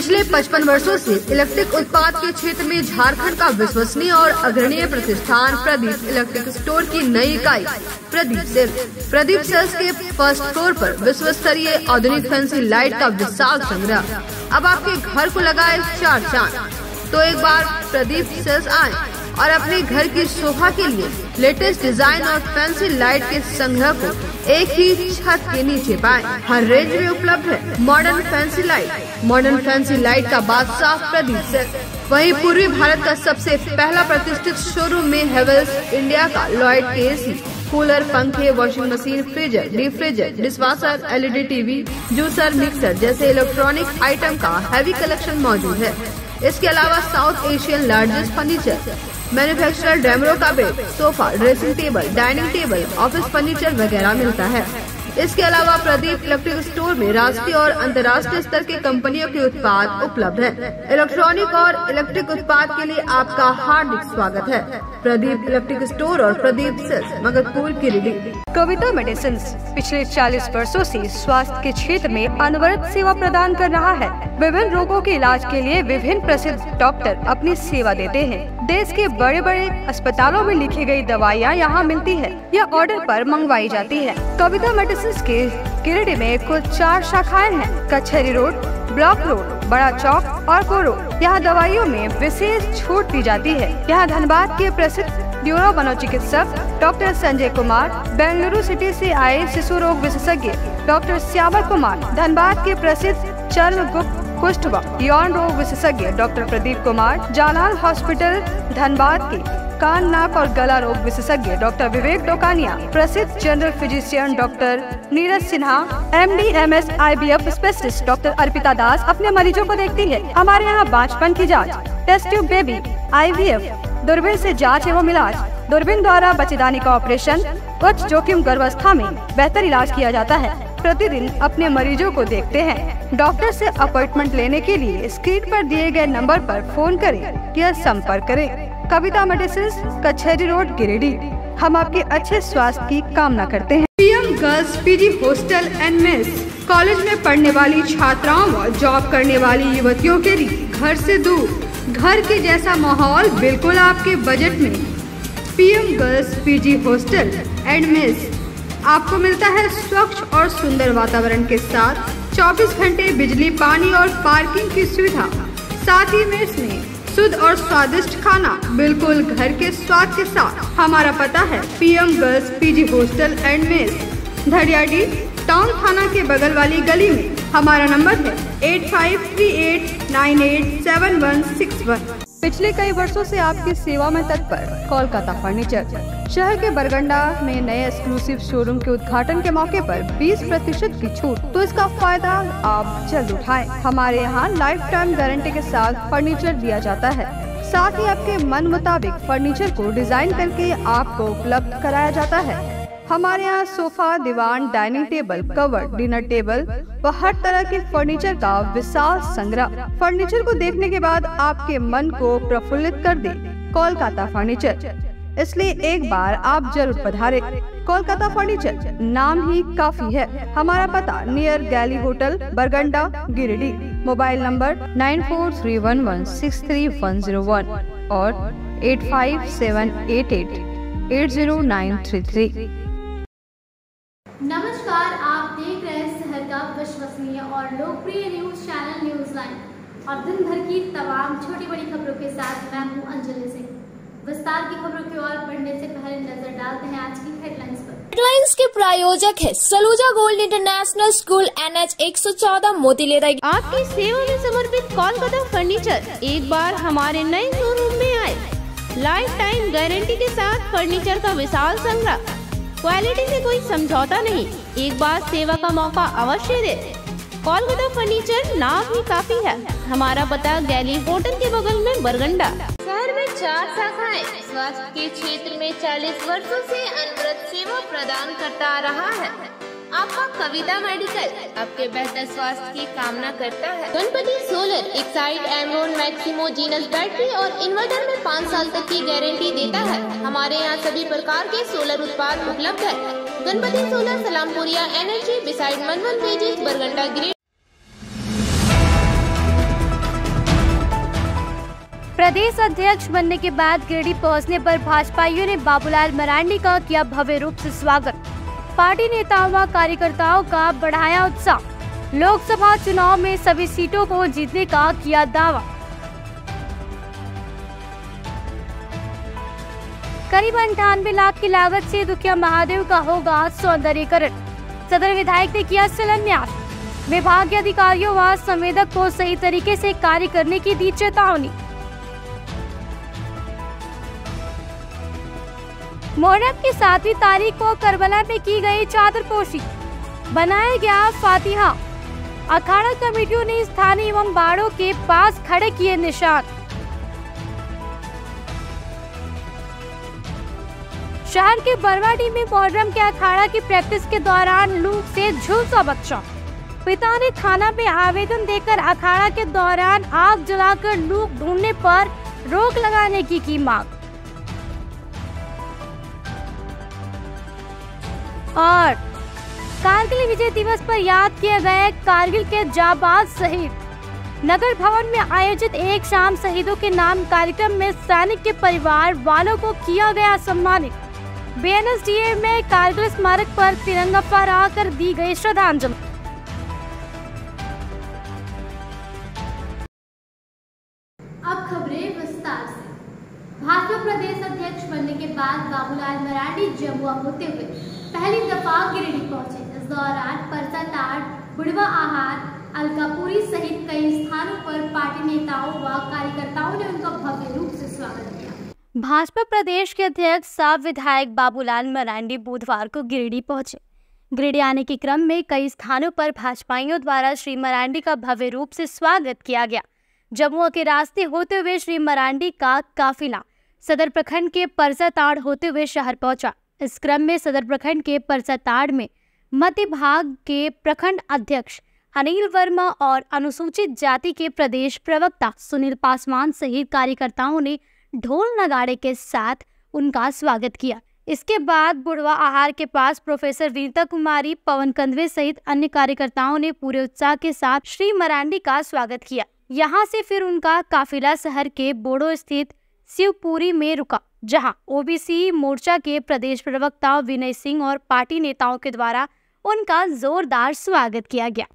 पिछले 55 वर्षों से इलेक्ट्रिक उत्पाद के क्षेत्र में झारखंड का विश्वसनीय और अग्रणीय प्रतिष्ठान प्रदीप इलेक्ट्रिक स्टोर की नई इकाई, प्रदीप सेल्स प्रदीप सेल्स के फ़र्स्ट फ्लोर पर विश्व स्तरीय आधुनिक फैंसी लाइट का विशाल संग्रह। अब आपके घर को लगाए चार चाँद। तो एक बार प्रदीप सेल्स आए। और अपने घर की शोभा के लिए लेटेस्ट डिज़ाइन और फैंसी लाइट के संग्रह को एक ही छत के नीचे पाए। हर रेंज में उपलब्ध है modern fancy light modern fancy light का बादशाह प्रदीप से। वहीं पूर्वी भारत का सबसे पहला प्रतिष्ठित शोरूम में हेवल्स इंडिया का लॉयड के एसी कूलर पंखे washing machine freezer deep freezer dishwasher LED TV juicer mixer जैसे इलेक्ट्रॉनिक आइटम का हैवी कलेक्शन मौजूद है। इसके अलावा south Asian largest furniture manufacturer Damro का bed sofa dressing table dining table office furniture वगैरह मिलता है। इसके अलावा प्रदीप इलेक्ट्रिक स्टोर में राष्ट्रीय और अंतर्राष्ट्रीय स्तर के कंपनियों के उत्पाद उपलब्ध है। इलेक्ट्रॉनिक और इलेक्ट्रिक उत्पाद के लिए आपका हार्दिक स्वागत है। प्रदीप इलेक्ट्रिक स्टोर और प्रदीप सेल्स मगरपुर की रिडी कविता मेडिसिन पिछले 40 वर्षों से स्वास्थ्य के क्षेत्र में अनवरत सेवा प्रदान कर रहा है। विभिन्न रोगों के इलाज के लिए विभिन्न प्रसिद्ध डॉक्टर अपनी सेवा देते हैं। देश के बड़े बड़े अस्पतालों में लिखी गई दवाइयाँ यहाँ मिलती है। या ऑर्डर पर मंगवाई जाती है। कविता मेडिसिन के गिरिडीह में कुल चार शाखाएँ हैं। कचहरी रोड ब्लॉक रोड, बड़ा चौक और कोरो। यहाँ दवाइयों में विशेष छूट दी जाती है। यहाँ धनबाद के प्रसिद्ध न्यूरो मनोचिकित्सक डॉक्टर संजय कुमार, बेंगलुरु सिटी से आए शिशु रोग विशेषज्ञ डॉक्टर श्यामल कुमार, धनबाद के प्रसिद्ध चर्म गुप्त कुष्ठ व यौन रोग विशेषज्ञ डॉक्टर प्रदीप कुमार जालान हॉस्पिटल, धनबाद के कान, नाक और गला रोग विशेषज्ञ डॉक्टर विवेक डोकानिया प्रसिद्ध general physician doctor Neeraj Sinha M D M S I V F specialist doctor Arpita Das अपने मरीजों को देखती है। हमारे यहाँ बाँचपन की जाँच test tube baby I V F दूरबीन ऐसी जाँच एवं इलाज, दूरबीन द्वारा बच्चेदानी का ऑपरेशन उच्च जोखिम गर्भावस्था में बेहतर इलाज किया जाता है। प्रतिदिन अपने मरीजों को देखते हैं। डॉक्टर से अपॉइंटमेंट लेने के लिए स्क्रीन पर दिए गए नंबर पर फ़ोन करें या संपर्क करें। कविता मेडिसिन कचहरी रोड, गिरिडीह। हम आपके अच्छे स्वास्थ्य की कामना करते हैं। PM girls PG hostel and mess college में पढ़ने वाली छात्राओं व जॉब करने वाली युवतियों के लिए घर से दूर। घर के जैसा माहौल बिल्कुल आपके बजट में। PM girls PG hostel and mess आपको मिलता है स्वच्छ और सुंदर वातावरण के साथ। 24 घंटे बिजली, पानी और पार्किंग की सुविधा। साथ ही में शुद्ध और स्वादिष्ट खाना, बिल्कुल घर के स्वाद के साथ। हमारा पता है PM girls PG hostel and mess. धड़ियाडी town थाना के बगल वाली गली में। हमारा नंबर है eight five three eight nine eight seven one six one. पिछले कई वर्षों से आपकी सेवा में तत्पर, कोलकाता फर्नीचर। शहर के बरगंडा में नए एक्सक्लूसिव शोरूम के उद्घाटन के मौके पर 20 प्रतिशत की छूट। तो इसका फ़ायदा आप जल्द उठाएँ। हमारे यहाँ लाइफ टाइम गारंटी के साथ फर्नीचर दिया जाता है। साथ ही आपके मन मुताबिक फर्नीचर को डिज़ाइन करके आपको उपलब्ध कराया जाता है। हमारे यहाँ सोफा, दीवान, dining table, cover, dinner table व हर तरह के फर्नीचर का विशाल संग्रह। फर्नीचर को देखने के बाद आपके मन को प्रफुल्लित कर दे कोलकाता फर्नीचर। इसलिए एक बार आप ज़रूर पधारे। कोलकाता फर्नीचर नाम ही काफ़ी है। हमारा पता नियर गैली hotel, Barganda, Giridih. Mobile number nine four three one one six three one zero one और eight five seven eight eight eight zero nine three three नमस्कार आप देख रहे हैं शहर का विश्वसनीय और लोकप्रिय न्यूज़ चैनल न्यूज़ लाइन और दिन भर की तमाम छोटी बड़ी खबरों के साथ मैं हूँ अंजलि सिंह। विस्तार की खबरों की ओर बढ़ने से पहले नज़र डालते हैं आज की हेडलाइंस पर। हेडलाइंस के प्रायोजक है Saluja gold international school N H एक सौ चौदह मोतीलेरा आपकी सेवा में समर्पित कोलकाता फर्नीचर एक बार हमारे नए शोरूम में आए। लाइफ टाइम गारंटी के साथ फर्नीचर का विशाल संग्रह। क्वालिटी में कोई समझौता नहीं। एक बार सेवा का मौका अवश्य दे। कोलकाता फर्नीचर नाम ही काफ़ी है। हमारा पता गैली होटल के बगल में बरगंडा। शहर में चार शाखाएँ, स्वास्थ्य के क्षेत्र में 40 वर्षों से अनवरत सेवा प्रदान करता आ रहा है। आपका कविता मेडिकल आपके बेहतर स्वास्थ्य की कामना करता है। Ganpati solar Exide Amaron Maximo Genus battery और इन्वर्टर में पाँच साल तक की गारंटी देता है। हमारे यहाँ सभी प्रकार के सोलर उत्पाद उपलब्ध है। Ganpati solar, Salampuria energy, beside मनवन pages Barganda green. प्रदेश अध्यक्ष बनने के बाद गिरडी पहुँचने पर भाजपाइयों ने बाबूलाल मरांडी का किया भव्य रूप से स्वागत। पार्टी नेताओं व कार्यकर्ताओं का बढ़ाया उत्साह। लोकसभा चुनाव में सभी सीटों को जीतने का किया दावा। करीब अंठानवे लाख की लागत से दुखिया महादेव का होगा सौंदर्यकरण। सदर विधायक ने किया शिलान्यास। विभाग के अधिकारियों व संवेदक को सही तरीके से कार्य करने की दी चेतावनी। मोहर्रम की सातवीं तारीख को करबला में की गई चादरपोशी। बनाया गया फातिहा। अखाड़ा कमेटियों ने स्थानीय एवं बाड़ों के पास खड़े किए निशान। शहर के बरवाडी में मोहर्रम के अखाड़ा की प्रैक्टिस के दौरान लूट से झुलसा बच्चा। पिता ने थाना में आवेदन देकर अखाड़ा के दौरान आग जलाकर लूट ढूँढने पर रोक लगाने की की मांग। और कारगिल विजय दिवस पर याद किए गए कारगिल के जाबाज शहीद। नगर भवन में आयोजित एक शाम शहीदों के नाम कार्यक्रम में सैनिक के परिवार वालों को किया गया सम्मानित। बीएनएसडीए में कारगिल स्मारक पर तिरंगा फहरा कर दी गई श्रद्धांजलि। अब खबरें विस्तार से। भाजपा प्रदेश अध्यक्ष बनने के बाद बाबूलाल मरांडी जमुआ होते हुए पहली दफ़ा गिरिडीह पहुँचे। इस दौरान परसाताड़ बुढ़वा आहार, अलकापुरी सहित कई स्थानों पर पार्टी नेताओं व कार्यकर्ताओं ने उनका भव्य रूप से स्वागत किया। भाजपा प्रदेश के अध्यक्ष साब विधायक बाबूलाल मरांडी बुधवार को गिरिडीह पहुँचे। गिरिडीह आने के क्रम में कई स्थानों पर भाजपाइयों द्वारा श्री मरांडी का भव्य रूप से स्वागत किया गया। जमुआ के रास्ते होते हुए श्री मरांडी का काफिला सदर प्रखंड के परसाताड़ होते हुए शहर पहुँचा। इस क्रम में सदर प्रखंड के परसाताड़ में मध्य भाग के प्रखंड अध्यक्ष अनिल वर्मा और अनुसूचित जाति के प्रदेश प्रवक्ता सुनील पासवान सहित कार्यकर्ताओं ने ढोल नगाड़े के साथ उनका स्वागत किया। इसके बाद बुढ़वा आहार के पास प्रोफेसर वीरता कुमारी, पवन कंदवे सहित अन्य कार्यकर्ताओं ने पूरे उत्साह के साथ श्री मरांडी का स्वागत किया। यहाँ से फिर उनका काफिला शहर के बोडो स्थित शिवपुरी में रुका, जहाँ ओबीसी मोर्चा के प्रदेश प्रवक्ता विनय सिंह और पार्टी नेताओं के द्वारा उनका जोरदार स्वागत किया गया।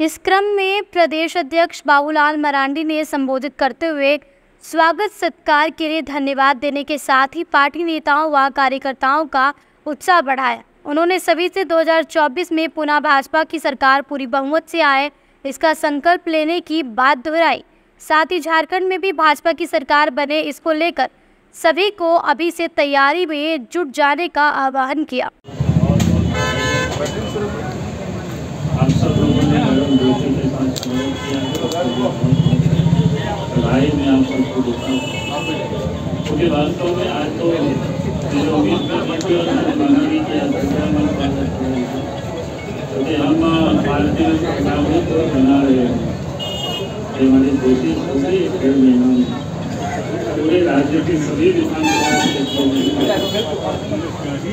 इस क्रम में प्रदेश अध्यक्ष बाबूलाल मरांडी ने संबोधित करते हुए स्वागत सत्कार के लिए धन्यवाद देने के साथ ही पार्टी नेताओं व कार्यकर्ताओं का उत्साह बढ़ाया। उन्होंने सभी से 2024 में पुनः भाजपा की सरकार पूरी बहुमत से आए, इसका संकल्प लेने की बात दोहराई। साथ ही झारखंड में भी भाजपा की सरकार बने, इसको लेकर सभी को अभी से तैयारी में जुट जाने का आह्वान किया। लड़ाई में आप सबको देखा। क्योंकि वास्तव में आज तो दूसरा हो रही है। क्योंकि हम भारतीय नागरिक को बना रहे हैं। ये हमारी कोशिश होगी डेढ़ महीना में पूरे राज्य के सभी विधानसभा क्षेत्रों में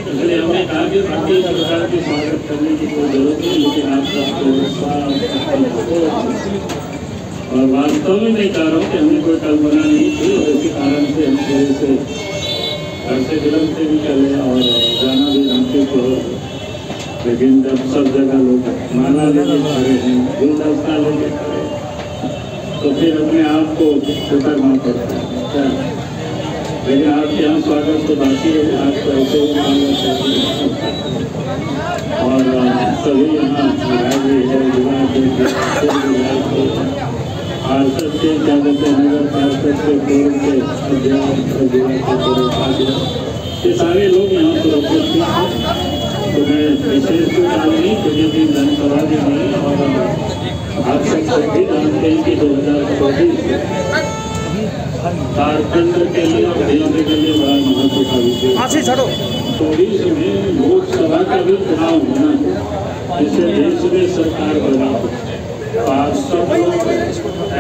इसलिए हमने कहा कि भारतीय सरकार की स्वागत करने की कोई ज़रूरत नहीं, लेकिन आप सबको हो। और वास्तव में नहीं कह रहा हूँ कि हमने कोई कल्पना नहीं की, और इसी कारण से हम थोड़े से घर से विलम्ब से भी चले और जाना भी हमसे को लेकिन जब सब जगह लोग माला लेके खड़े हैं गुलदस्ता लेके खड़े तो फिर अपने आप को उतरना पड़ता है? लेकिन आपके यहाँ स्वागत तो बाकी है ही मानना चाहिए और सभी यहाँ है विभाग के के पार्षद के क्या कहते हैं नगर पार्षद के फोरम के अध्यक्ष और विभाग के पूर्व ये सारे लोग यहाँ पर उपस्थित हैं तो मैं विशेष तो डाल नहीं क्योंकि अभी जनसभा भी नहीं और आप सब भी जानते हैं कि दो हज़ार चौबीस झारखंड के लिए और देश के लिए बड़ा महत्व का विषय चौबीस में लोकसभा का भी चुनाव होना है जिससे देश में सरकार बना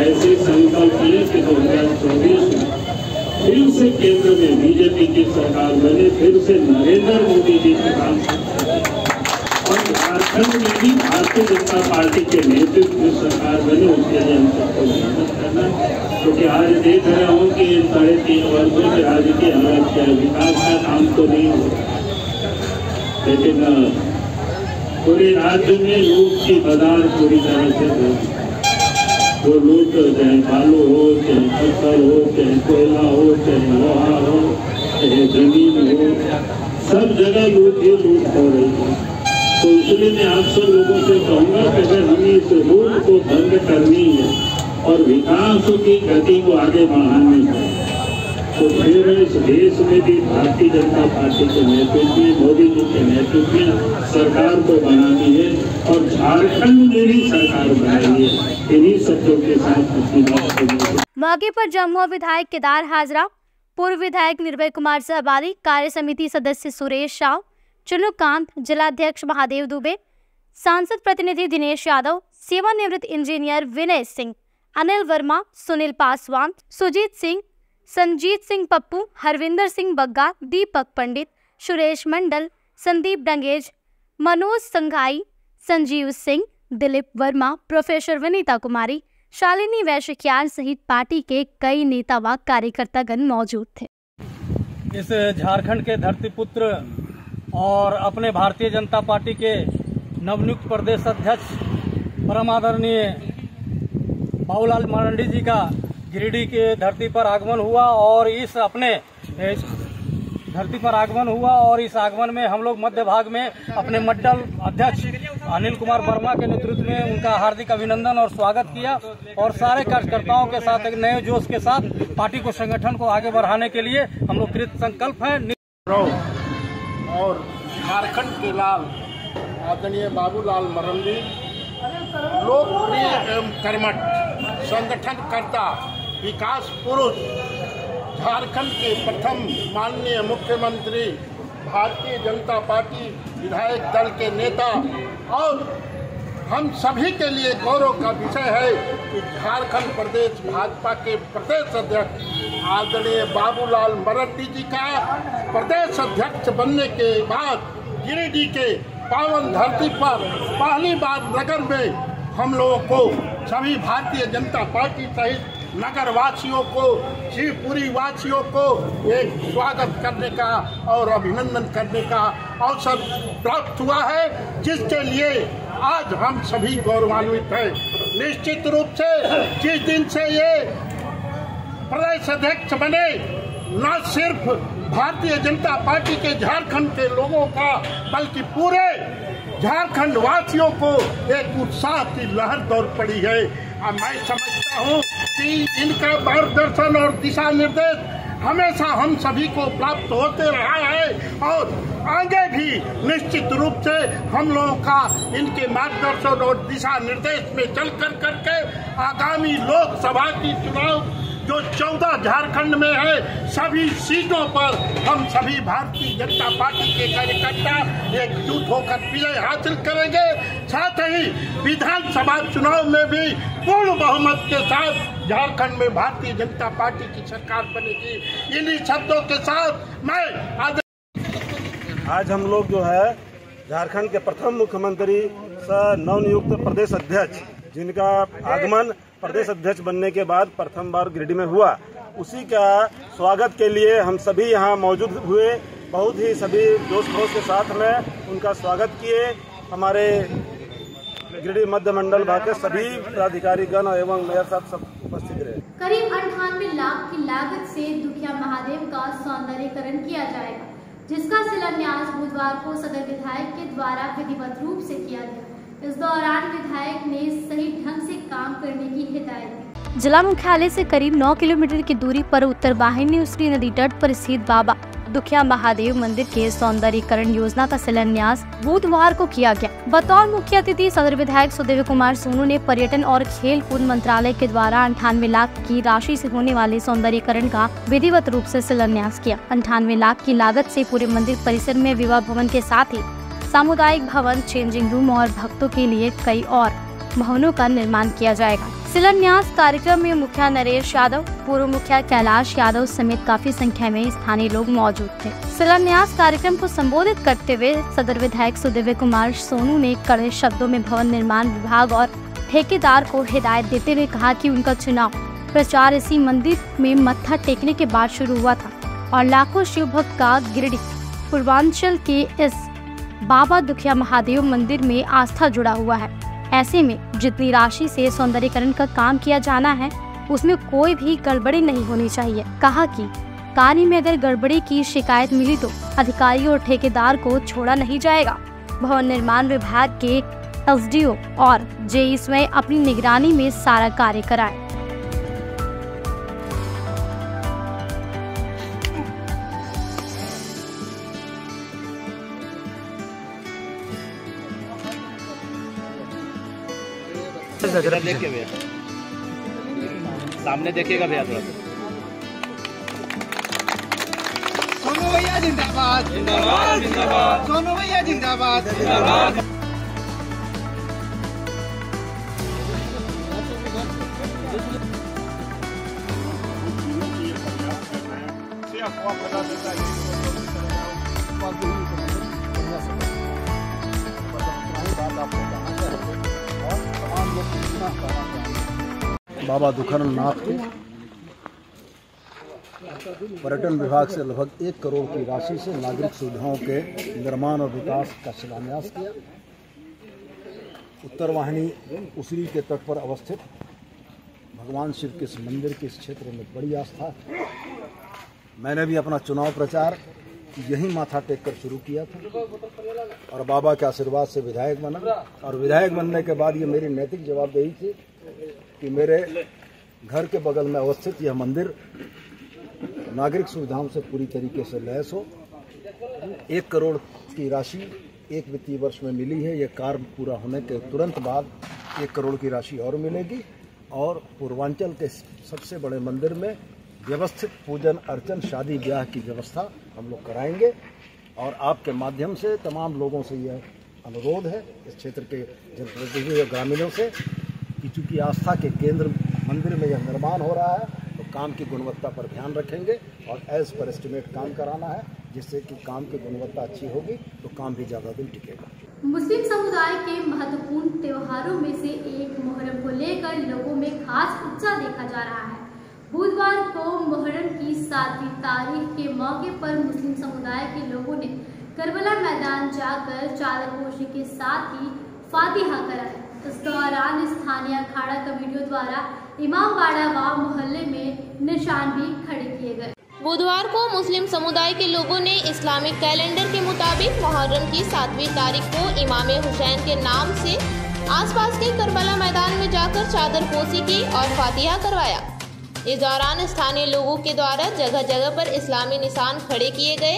ऐसे संकल्प लें कि दो हज़ार चौबीस में फिर से केंद्र में बीजेपी की सरकार बने फिर से नरेंद्र मोदी जी की और झारखंड में भी भारतीय जनता पार्टी के नेतृत्व में सरकार बने उसके लिए हम सबको मेहनत करना। क्योंकि आज देख रहा हूँ कि साढ़े तीन वर्षों के राज्य की हालत विकास का काम तो नहीं हो लेकिन पूरे राज्य में लूट की बाज़ार पूरी तरह से है। वो लूट चाहे बालू हो, चाहे पत्थर हो, चाहे कोयला हो, चाहे लोहा हो, चाहे ज़मीन हो, सब जगह लूट ही लूट हो रही है तो इसलिए मैं आप सब लोगों से कहूँगा कि अगर हमें इस लूट को बंद करनी है और विकास की गति को आगे बढ़ानी है तो फिर इस देश में भी भारतीय जनता पार्टी के नेतृत्व में मोदी जी के नेतृत्व में सरकार को बनानी है और झारखंड में भी सरकार बनानी है। इन्हीं शब्दों के साथ अपनी बात मौके पर जमुआ विधायक केदार हाजरा, पूर्व विधायक निर्भय कुमार सहबाली कार्य समिति सदस्य सुरेश शाह चुनुकांत, जिलाध्यक्ष महादेव दुबे, सांसद प्रतिनिधि दिनेश यादव, सेवानिवृत्त इंजीनियर विनय सिंह, अनिल वर्मा, सुनील पासवान, सुजीत सिंह संजीत सिंह पप्पू, हरविंदर सिंह बग्गा, दीपक पंडित, सुरेश मंडल, संदीप डंगेज, मनोज संघाई, संजीव सिंह, दिलीप वर्मा, प्रोफेसर विनीता कुमारी, शालिनी वैश्यक्यान सहित पार्टी के कई नेता व कार्यकर्तागण मौजूद थे। इस झारखंड के धरती पुत्र और अपने भारतीय जनता पार्टी के नवनियुक्त प्रदेश अध्यक्ष परम आदरणीय बाबूलाल मरांडी जी का गिरिडीह के धरती पर आगमन हुआ और इस अपने धरती पर आगमन हुआ और इस आगमन में हम लोग मध्य भाग में अपने मंडल अध्यक्ष अनिल कुमार वर्मा के नेतृत्व में उनका हार्दिक अभिनंदन और स्वागत किया और सारे कार्यकर्ताओं के साथ, एक नए जोश के साथ पार्टी को संगठन को आगे बढ़ाने के लिए हम लोग कृत संकल्प है। और झारखंड के लाल, आदरणीय बाबूलाल मरंडी, लोकप्रिय एवं कर्मठ संगठनकर्ता विकास पुरुष, झारखंड के प्रथम माननीय मुख्यमंत्री, भारतीय जनता पार्टी विधायक दल के नेता और हम सभी के लिए गौरव का विषय है कि झारखंड प्रदेश भाजपा के प्रदेश अध्यक्ष आदरणीय बाबूलाल मरड्डी जी का प्रदेश अध्यक्ष बनने के बाद गिरिडीह के पावन धरती पर पहली बार नगर में हम लोगों को सभी भारतीय जनता पार्टी सहित नगर वासियों को शिवपुरी वासियों को एक स्वागत करने का और अभिनंदन करने का अवसर प्राप्त हुआ है, जिसके लिए आज हम सभी गौरवान्वित हैं। निश्चित रूप से जिस दिन से ये प्रदेश अध्यक्ष बने, न सिर्फ़ भारतीय जनता पार्टी के झारखंड के लोगों का, बल्कि पूरे झारखंड वासियों को एक उत्साह की लहर दौड़ पड़ी है। और मैं समझता हूँ कि इनका मार्गदर्शन और दिशा निर्देश हमेशा हम सभी को प्राप्त होते रहा है और आगे भी निश्चित रूप से हम लोगों का इनके मार्गदर्शन और दिशा निर्देश में चल कर करके आगामी लोकसभा की चुनाव जो चौदह झारखंड में है सभी सीटों पर हम सभी भारतीय जनता पार्टी के कार्यकर्ता एकजुट होकर विजय हासिल करेंगे। साथ ही विधानसभा चुनाव में भी पूर्ण बहुमत के साथ झारखंड में भारतीय जनता पार्टी की सरकार बनेगी। इन्हीं शब्दों के साथ मैं आज आज हम लोग जो है झारखंड के प्रथम मुख्यमंत्री सह नवनियुक्त प्रदेश अध्यक्ष जिनका आगमन प्रदेश अध्यक्ष बनने के बाद प्रथम बार गिरिडीह में हुआ। उसी का स्वागत के लिए हम सभी यहाँ मौजूद हुए। बहुत ही सभी जोश खरोश के साथ में उनका स्वागत किए। हमारे गिरडी मध्य मंडल भाग के सभी पदाधिकारीगण एवं मेयर साहब सब उपस्थित रहे। करीब अंठानवे लाख की लागत से दुखिया महादेव का सौंदर्यकरण किया जाएगा, जिसका शिलान्यास बुधवार को सदर विधायक के द्वारा विधिवत रूप से किया गया। इस दौरान विधायक ने सही ढंग से काम करने की हिदायत जिला मुख्यालय से करीब 9 किलोमीटर की दूरी पर उत्तर वाहिनी उसरी नदी तट पर स्थित बाबा दुखिया महादेव मंदिर के सौंदर्यीकरण योजना का शिलान्यास बुधवार को किया गया। बतौर मुख्य अतिथि सदर विधायक सुदेव कुमार सोनू ने पर्यटन और खेल कूद मंत्रालय के द्वारा अंठानवे लाख की राशि से होने वाले सौंदर्यीकरण का विधिवत रूप से शिलान्यास किया। अंठानवे लाख की लागत से पूरे मंदिर परिसर में विवाह भवन के साथ ही सामुदायिक भवन चेंजिंग रूम और भक्तों के लिए कई और भवनों का निर्माण किया जाएगा। शिलान्यास कार्यक्रम में मुखिया नरेश यादव, पूर्व मुखिया कैलाश यादव समेत काफ़ी संख्या में स्थानीय लोग मौजूद थे। शिलान्यास कार्यक्रम को संबोधित करते हुए सदर विधायक सुदिव्य कुमार सोनू ने कड़े शब्दों में भवन निर्माण विभाग और ठेकेदार को हिदायत देते हुए कहा कि उनका चुनाव प्रचार इसी मंदिर में मत्था टेकने के बाद शुरू हुआ था और लाखों शिव भक्त का गिरडी पूर्वांचल के इस बाबा दुखिया महादेव मंदिर में आस्था जुड़ा हुआ है। ऐसे में जितनी राशि से सौंदर्यीकरण का काम किया जाना है, उसमें कोई भी गड़बड़ी नहीं होनी चाहिए। कहा कि कार्य में अगर गड़बड़ी की शिकायत मिली तो अधिकारी और ठेकेदार को छोड़ा नहीं जाएगा। भवन निर्माण विभाग के एसडीओ और जेई स्वयं अपनी निगरानी में सारा कार्य कराए। देखिए भैया। सामने देखिएगा भैया थोड़ा सा। सोनू भैया जिंदाबाद। जिंदाबाद, जिंदाबाद। सोनू भैया जिंदाबाद। जिंदाबाद। बाबा दुखन नाथ के पर्यटन विभाग से लगभग एक करोड़ की राशि से नागरिक सुविधाओं के निर्माण और विकास का शिलान्यास किया। उत्तर वाहिनी उसरी के तट पर अवस्थित। भगवान शिव के इस मंदिर के इस क्षेत्र में बड़ी आस्था। मैंने भी अपना चुनाव प्रचार यहीं माथा टेक कर शुरू किया था और बाबा के आशीर्वाद से विधायक बना और विधायक बनने के बाद ये मेरी नैतिक जवाबदेही थी। कि मेरे घर के बगल में अवस्थित यह मंदिर नागरिक सुविधाओं से पूरी तरीके से लैस हो। एक करोड़ की राशि एक वित्तीय वर्ष में मिली है। यह कार्य पूरा होने के तुरंत बाद एक करोड़ की राशि और मिलेगी और पूर्वांचल के सबसे बड़े मंदिर में व्यवस्थित पूजन, अर्चन, शादी, ब्याह की व्यवस्था हम लोग कराएँगे और आपके माध्यम से तमाम लोगों से यह अनुरोध है। इस क्षेत्र के जनप्रतिनिधियों, ग्रामीणों से कि चूँकि आस्था के केंद्र मंदिर में यह निर्माण हो रहा है तो काम की गुणवत्ता पर ध्यान रखेंगे और एज पर एस्टिमेट काम कराना है, जिससे कि काम की गुणवत्ता अच्छी होगी तो काम भी ज़्यादा दिन टिकेगा। मुस्लिम समुदाय के महत्वपूर्ण त्योहारों में से एक मुहर्रम को लेकर लोगों में खास उत्साह देखा जा रहा है। बुधवार को मुहर्रम की सातवीं तारीख के मौके पर मुस्लिम समुदाय के लोगों ने करबला मैदान जाकर चादर चादरपोशी के साथ ही फातिहा कराई इस दौरान स्थानीय अखाड़ा कमेटियों द्वारा इमामबाड़ा व मोहल्ले में निशान भी खड़े किए गए। बुधवार को मुस्लिम समुदाय के लोगों ने इस्लामिक कैलेंडर के मुताबिक मुहर्रम की सातवीं तारीख को इमाम हुसैन के नाम से आसपास के करबला मैदान में जाकर चादर पोसी की और फातिहा करवाया। इस दौरान स्थानीय लोगों के द्वारा जगह जगह पर इस्लामी निशान खड़े किए गए।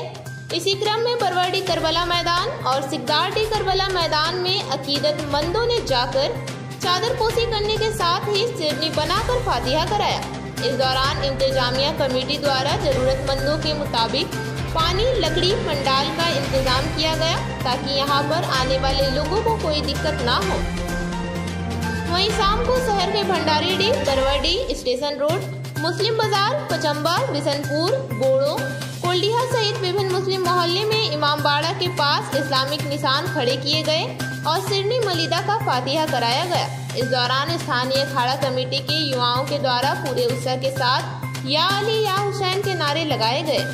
इसी क्रम में परवरडी करबला मैदान और सिकदारडी करबला मैदान में अकीदतमंदों ने जाकर चादर पोसी करने के साथ ही सिरनी बनाकर फातिहा कराया। इस दौरान इंतजामिया कमेटी द्वारा जरूरतमंदों के मुताबिक पानी, लकड़ी, पंडाल का इंतज़ाम किया गया ताकि यहाँ पर आने वाले लोगों को कोई दिक्कत ना हो। वहीं शाम को शहर के भंडारीडी बरवाडी स्टेशन रोड मुस्लिम बाज़ार पचम्बा बिशनपुर बोड़ो, कोल्डिया सहित विभिन्न मुस्लिम मोहल्ले में इमामबाड़ा के पास इस्लामिक निशान खड़े किए गए और सिरनी मलिदा का फातिहा कराया गया। इस दौरान स्थानीय अखाड़ा कमेटी के युवाओं के द्वारा पूरे उत्साह के साथ या अली या हुसैन के नारे लगाए गए।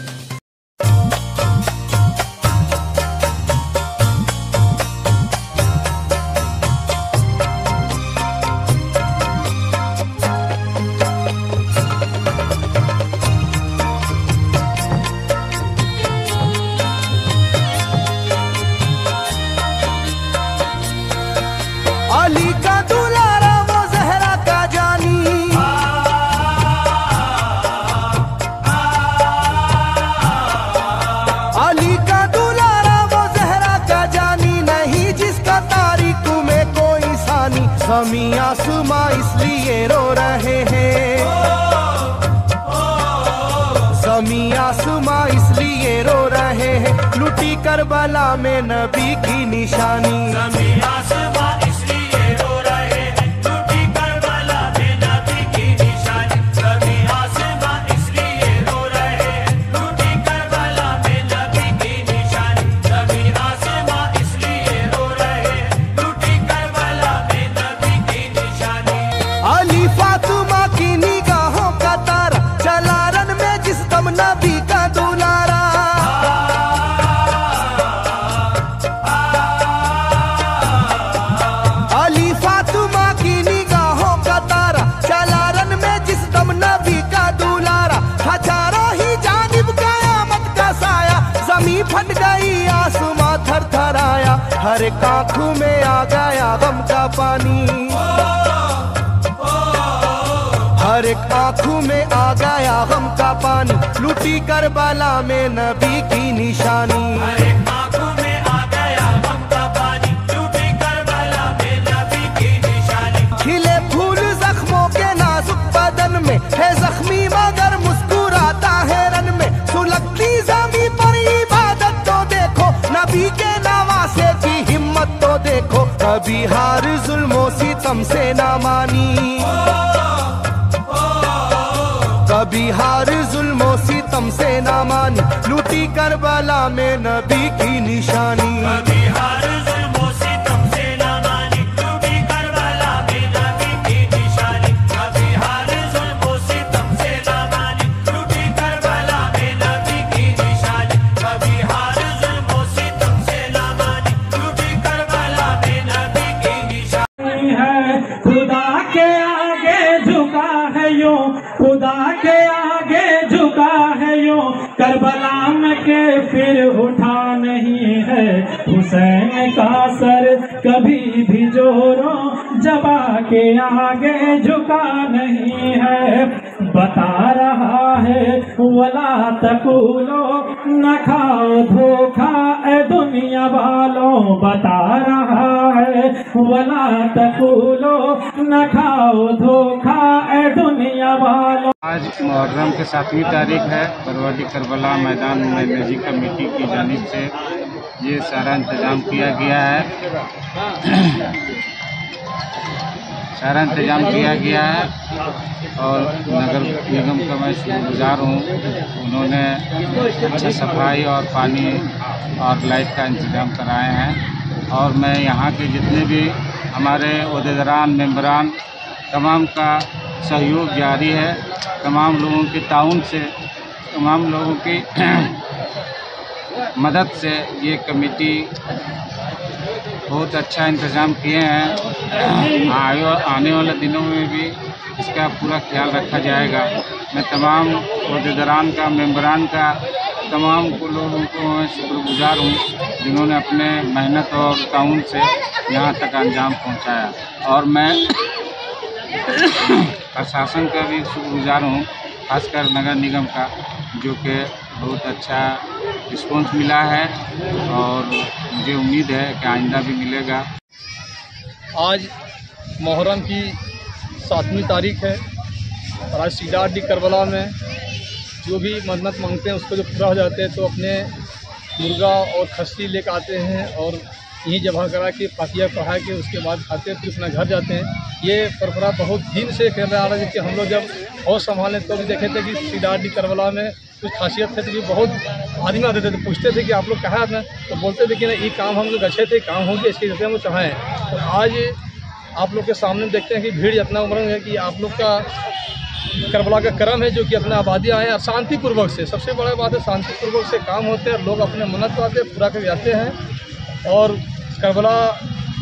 रहे हैं। समी आसमा इसलिए रो रहे हैं। लुटी कर बला में नबी की निशानी। समी आसमा हर एक आँखों में आ गया गम का पानी। हर एक आँखों में आ गया गम का पानी। लुटी करबला में नबी की निशानी। तो देखो, कभी हार जुल्मों सितम से ना मानी। कभी हार जुल्मों सितम से ना मानी। लूटी करबला में नबी की निशानी। खुदा के आगे झुका है यो। करबला में के फिर उठा नहीं है। हुसैन का सर कभी भी जोरो जबा के आगे झुका नहीं है। बता रहा है, वला तकुलो, न खाओ धोखा ए दुनिया वालों, बता रहा है, वला तकुलो, न खाओ धोखा ए दुनिया वालों। आज मुहर्रम के सातवीं तारीख है बरवाडी करबला मैदान में म्यूज़िक कमेटी की जानिब से ये सारा इंतज़ाम किया गया है। सारा इंतज़ाम किया गया है और नगर निगम का मैं शुक्रगुजार हूँ। उन्होंने अच्छा सफ़ाई और पानी और लाइट का इंतज़ाम कराए हैं और मैं यहाँ के जितने भी हमारे अहदेदारान मेम्बरान तमाम का सहयोग जारी है। तमाम लोगों के ताउन से, तमाम लोगों की मदद से ये कमेटी बहुत अच्छा इंतज़ाम किए हैं। आयो, आने वाले दिनों में भी इसका पूरा ख्याल रखा जाएगा। मैं तमाम अहदेदारान का मेम्बरान का, तमाम को लोगों को शुक्रगुजार हूँ, जिन्होंने अपने मेहनत और ताउन से यहाँ तक अंजाम पहुँचाया। और मैं प्रशासन का भी शुक्रगुजार हूँ, खासकर नगर निगम का, जो कि बहुत अच्छा रिस्पॉन्स मिला है और मुझे उम्मीद है कि आइंदा भी मिलेगा। आज मुहर्रम की सातवीं तारीख है और आज सीधा डी करबला में जो भी मन्नत मांगते हैं, उसको जो पूरा हो जाते हैं तो अपने मुर्गा और खस्सी लेकर आते हैं और यहीं जमा करा के पातिया पढ़ा के उसके बाद खाते फिर अपना घर जाते हैं। ये परंपरा बहुत दिन से कर रहा है कि हम लोग जब हाउस संभालें तो भी देखे थे कि सीडार डी करबला में कुछ खासियत थे कि बहुत आदमी आते थे तो पूछते थे कि आप लोग कहाँ हैं? तो बोलते थे कि ना ये काम हम लोग अच्छे थे, काम हो गया, इसके चलते हम लोग कहाँ हैं? तो आज आप लोग के सामने देखते हैं कि भीड़ इतना उम्र है कि आप लोग का करबला का क्रम है जो कि अपने आबादी आए और शांतिपूर्वक से, सबसे बड़ा बात है शांतिपूर्वक से काम होते हैं, लोग अपने मन्नत पाते पूरा कर जाते हैं। और करबला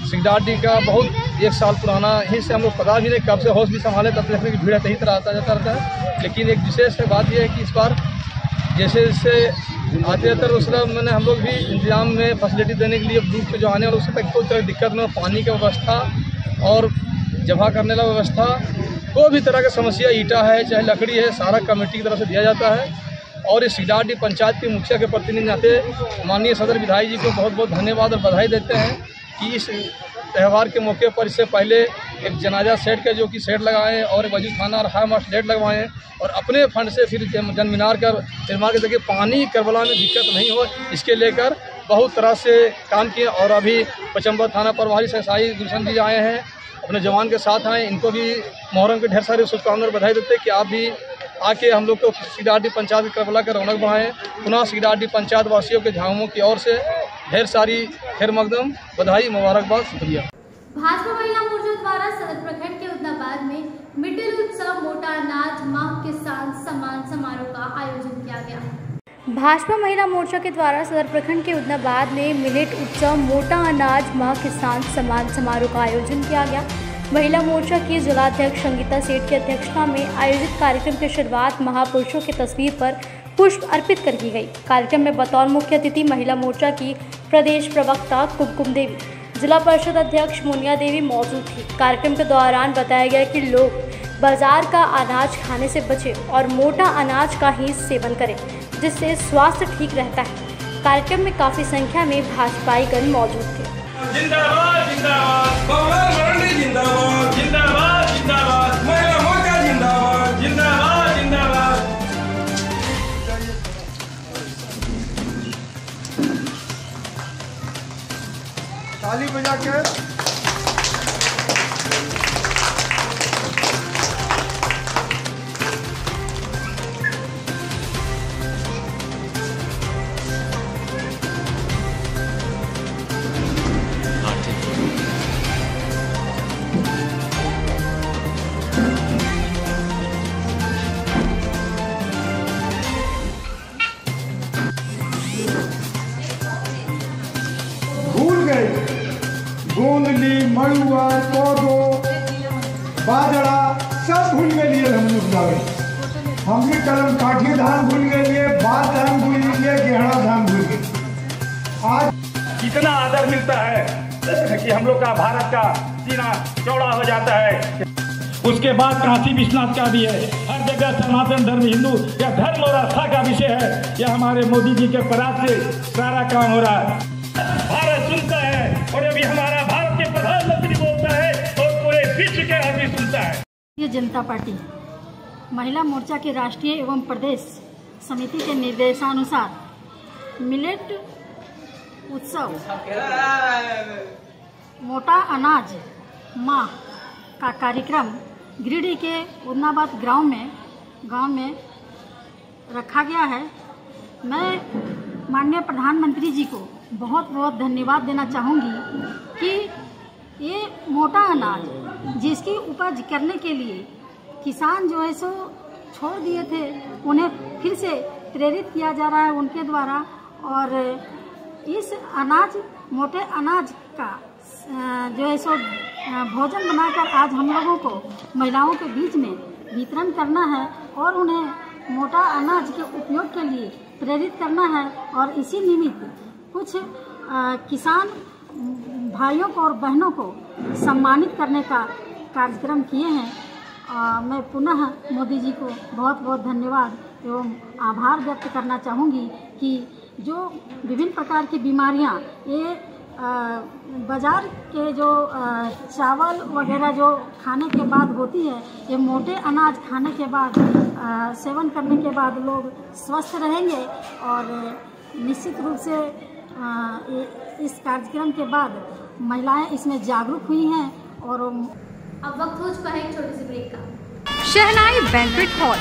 सिंगडाडी का बहुत एक साल पुराना ही से हम लोग पता भी नहीं कब से हौस भी संभाले, तब देखते कि भीड़ सही तरह आता जाता रहता है। लेकिन एक विशेष बात यह है कि इस बार जैसे जैसे आते रहते उस तरह मैंने हम लोग भी इंतज़ाम में फैसिलिटी देने के लिए दूर से जो आने वाले, उससे तक कोई तरह दिक्कत में पानी की व्यवस्था और जमा करने वाला व्यवस्था, कोई भी तरह का समस्या, ईटा है, चाहे लकड़ी है, सारा कमेटी की तरफ़ से दिया जाता है। और इस सिडाडी पंचायत के मुखिया के प्रतिनिधि नाते माननीय सदर विधायक जी को बहुत बहुत धन्यवाद और बधाई देते हैं कि इस त्यौहार के मौके पर इससे पहले एक जनाजा सेट का जो कि सेट लगाएँ और वज़ू खाना और हाई मास्ट लेट लगवाएँ और अपने फंड से फिर जन मीनार का निर्माण के देखिए पानी करबला में दिक्कत नहीं हो, इसके लेकर बहुत तरह से काम किए और अभी पचम्बर थाना प्रभारी सहसाई गुलशन जी आए हैं, अपने जवान के साथ आए, इनको भी मुहर्रम के ढेर सारे शुभकामनाएँ बधाई देते कि आप भी आके हम लोग को सीडाडी पंचायत करबला का रौनक बढ़ाएँ। पुनः सीडाडी पंचायत वासियों के झामुमों की ओर से ढेर सारी खैर मकदम बधाई, मुबारकबाद, शुक्रिया। भाजपा महिला मोर्चा द्वारा सदर प्रखंड के उद्याबाद में मिड डे उत्सव मोटा अनाज माह किसान सम्मान समारोह का आयोजन किया गया। भाजपा महिला मोर्चा के द्वारा सदर प्रखंड के उदनाबाद में मिलेट उत्सव मोटा अनाज माह किसान सम्मान समारोह का आयोजन किया गया। महिला मोर्चा की जिलाध्यक्ष संगीता सेठ की अध्यक्षता में आयोजित कार्यक्रम की शुरुआत महापुरुषों की तस्वीर पर पुष्प अर्पित कर की गई। कार्यक्रम में बतौर मुख्य अतिथि महिला मोर्चा की प्रदेश प्रवक्ता कुमकुम देवी, जिला परिषद अध्यक्ष मुनिया देवी मौजूद थी। कार्यक्रम के दौरान बताया गया कि लोग बाज़ार का अनाज खाने से बचे और मोटा अनाज का ही सेवन करें, जिससे स्वास्थ्य ठीक रहता है। कार्यक्रम में काफ़ी संख्या में भाजपाईगण मौजूद थे। जिंदाबाद जिंदाबाद। बाबूलाल मरांडी जिंदाबाद। जिंदाबाद जिंदाबाद। महिला मोर्चा जिंदाबाद। जिंदाबाद जिंदाबाद। ताली बजा के मड़ुआ पौधो, बाजरा, सब भूल गए हम लोग गावे हमने कलम काठी धान भूल गए बात धान भूल गए गेहड़ा धान भूल गए। आज कितना आदर मिलता है। कि हम लोग का भारत का सीना चौड़ा हो जाता है। उसके बाद काशी विश्वनाथ का भी है। हर जगह सनातन धर्म, हिंदू या धर्म और आस्था का विषय है। यह हमारे मोदी जी के प्रयास से सारा काम हो रहा है। भारतीय जनता पार्टी, महिला मोर्चा के राष्ट्रीय एवं प्रदेश समिति के निर्देशानुसार मिलेट उत्सव, मोटा अनाज माह का कार्यक्रम गिरिडीह के उदनाबाद गाँव में गाँव में रखा गया है। मैं माननीय प्रधानमंत्री जी को बहुत बहुत धन्यवाद देना चाहूँगी कि मोटा अनाज जिसकी उपज करने के लिए किसान जो है सो छोड़ दिए थे उन्हें फिर से प्रेरित किया जा रहा है उनके द्वारा। और इस अनाज मोटे अनाज का जो है सो भोजन बनाकर आज हम लोगों को महिलाओं के बीच में वितरण करना है और उन्हें मोटा अनाज के उपयोग के लिए प्रेरित करना है। और इसी निमित्त कुछ अ, किसान भाइयों को और बहनों को सम्मानित करने का कार्यक्रम किए हैं। अ, मैं पुनः मोदी जी को बहुत बहुत धन्यवाद एवं आभार व्यक्त करना चाहूँगी कि जो विभिन्न प्रकार की बीमारियाँ ये बाज़ार के जो अ, चावल वगैरह जो खाने के बाद होती है ये मोटे अनाज खाने के बाद अ, सेवन करने के बाद लोग स्वस्थ रहेंगे और निश्चित रूप से इस कार्यक्रम के बाद महिलाएँ इसमें जागरूक हुई हैं और अब वक्त हो चुका है एक छोटी सी ब्रेक का। शहनाई बैंक्वेट हॉल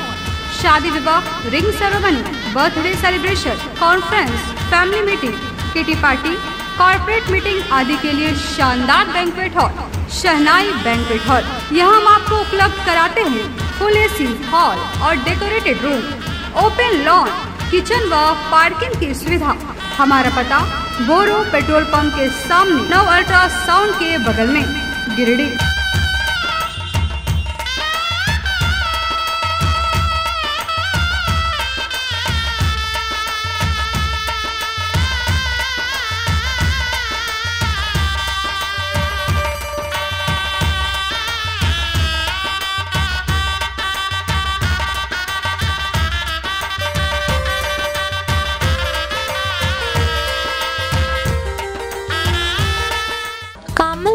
शादी विवाह ring ceremony birthday celebration conference family meeting kitty party corporate meeting आदि के लिए शानदार banquet hall Shehnai banquet hall यहाँ हम आपको उपलब्ध कराते हैं फुल एसी हॉल और decorated room open lawn kitchen व पार्किंग की सुविधा। हमारा पता, बोरो पेट्रोल पंप के सामने नव अल्ट्रा साउंड के बगल में। Giridih.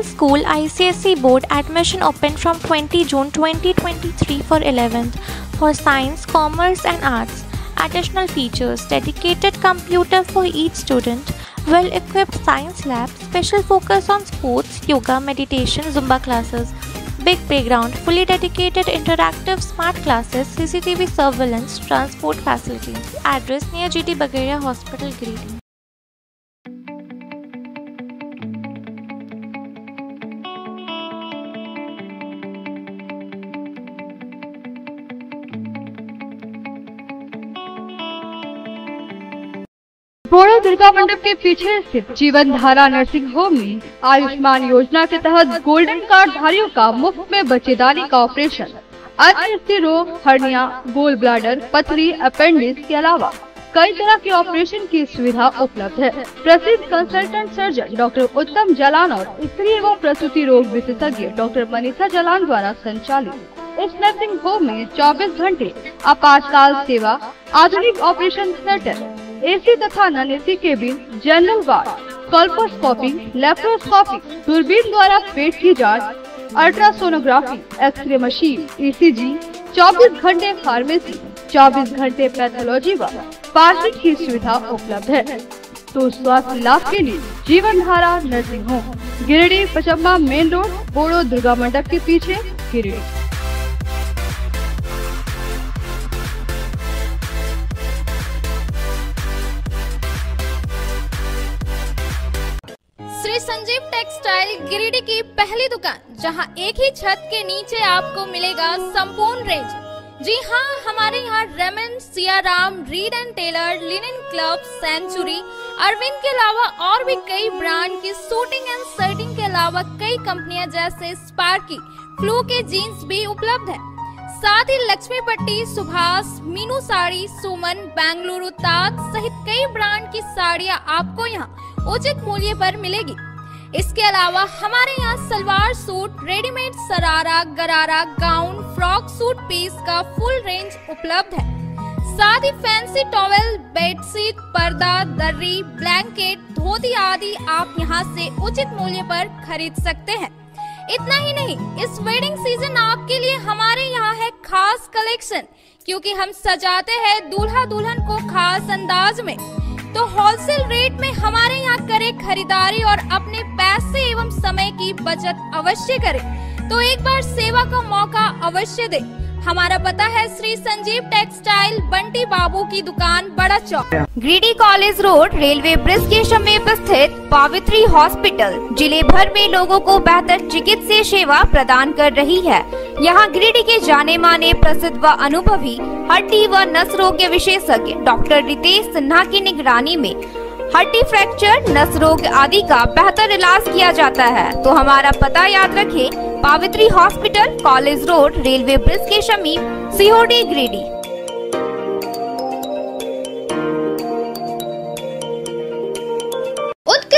School ICSE Board admission open from 20 June 2023 for 11th for Science, Commerce and Arts. Additional features dedicated computer for each student, well equipped science lab, special focus on sports, yoga, meditation, Zumba classes. Big playground, fully dedicated interactive smart classes, CCTV surveillance, transport facilities. Address near GT Bagaria Hospital, Greeting. Durga मंडप के पीछे स्थित जीवन धारा nursing home में आयुष्मान योजना के तहत गोल्डन कार्ड धारियों का मुफ़्त में बच्चेदारी का ऑपरेशन, अन्य रोग हर्निया, गोल ब्लाडर, पथरी, अपेंडिक्स के अलावा कई तरह के ऑपरेशन की सुविधा उपलब्ध है। प्रसिद्ध कंसल्टेंट सर्जन डॉक्टर उत्तम जलान और स्त्री एवं प्रसूति रोग विशेषज्ञ डॉक्टर मनीषा जलान द्वारा संचालित इस नर्सिंग होम में 24 घंटे आपातकाल सेवा, आधुनिक ऑपरेशन थिएटर एसी तथा non AC cabin general ward colposcopy laparoscopy दूरबीन द्वारा पेट की जाँच अल्ट्रासोनोग्राफी एक्सरे मशीन ईसीजी 24 घंटे फार्मेसी 24 घंटे पैथोलॉजी व पार्किंग की सुविधा उपलब्ध है। तो स्वास्थ्य लाभ के लिए जीवन धारा nursing home, Giridih Pachamba main road, बोड़ो दुर्गा मंडप के पीछे, गिरिडीह। श्री संजीव टेक्सटाइल गिरिडीह की पहली दुकान, जहाँ एक ही छत के नीचे आपको मिलेगा संपूर्ण रेंज जी हाँ हमारे यहाँ Raymond Siyaram Reid and Taylor linen club century Arvind के अलावा और भी कई ब्रांड की सूटिंग एंड शर्टिंग के अलावा कई कंपनियाँ जैसे स्पार्की फ्लू के जीन्स भी उपलब्ध है। साथ ही लक्ष्मी पट्टी, सुभाष, मीनू साड़ी, सुमन, बेंगलुरु ताज सहित कई ब्रांड की साड़ियाँ आपको यहाँ उचित मूल्य पर मिलेगी। इसके अलावा हमारे यहाँ सलवार सूट, रेडीमेड सरारा, गरारा, गाउन, फ्रॉक सूट पीस का फुल रेंज उपलब्ध है। साथ ही फैंसी टॉवेल बेडशीट पर्दा, दर्री ब्लैंकेट धोती आदि आप यहाँ से उचित मूल्य पर खरीद सकते हैं। इतना ही नहीं, इस वेडिंग सीज़न आपके लिए हमारे यहाँ है खास कलेक्शन क्योंकि हम सजाते हैं दूल्हा दुल्हन को खास अंदाज में। तो होलसेल रेट में हमारे यहाँ करें खरीदारी और अपने पैसे एवं समय की बचत अवश्य करें। तो एक बार सेवा का मौका अवश्य दे। हमारा पता है श्री संजीव टेक्सटाइल बंटी बाबू की दुकान बड़ा चौक। Greedy college road, railway bridge के समीप स्थित पावित्री हॉस्पिटल। ज़िले भर में लोगों को बेहतर चिकित्सीय सेवा प्रदान कर रही है। यहाँ गिरिडीह के जाने माने प्रसिद्ध व अनुभवी हड्डी व नस रोग के विशेषज्ञ डॉक्टर रितेश सिन्हा की निगरानी में हड्डी फ्रैक्चर, नस रोग आदि का बेहतर इलाज किया जाता है। तो हमारा पता याद रखें, Pavitri hospital, college road, railway bridge के समीप सीओडी गिरिडीह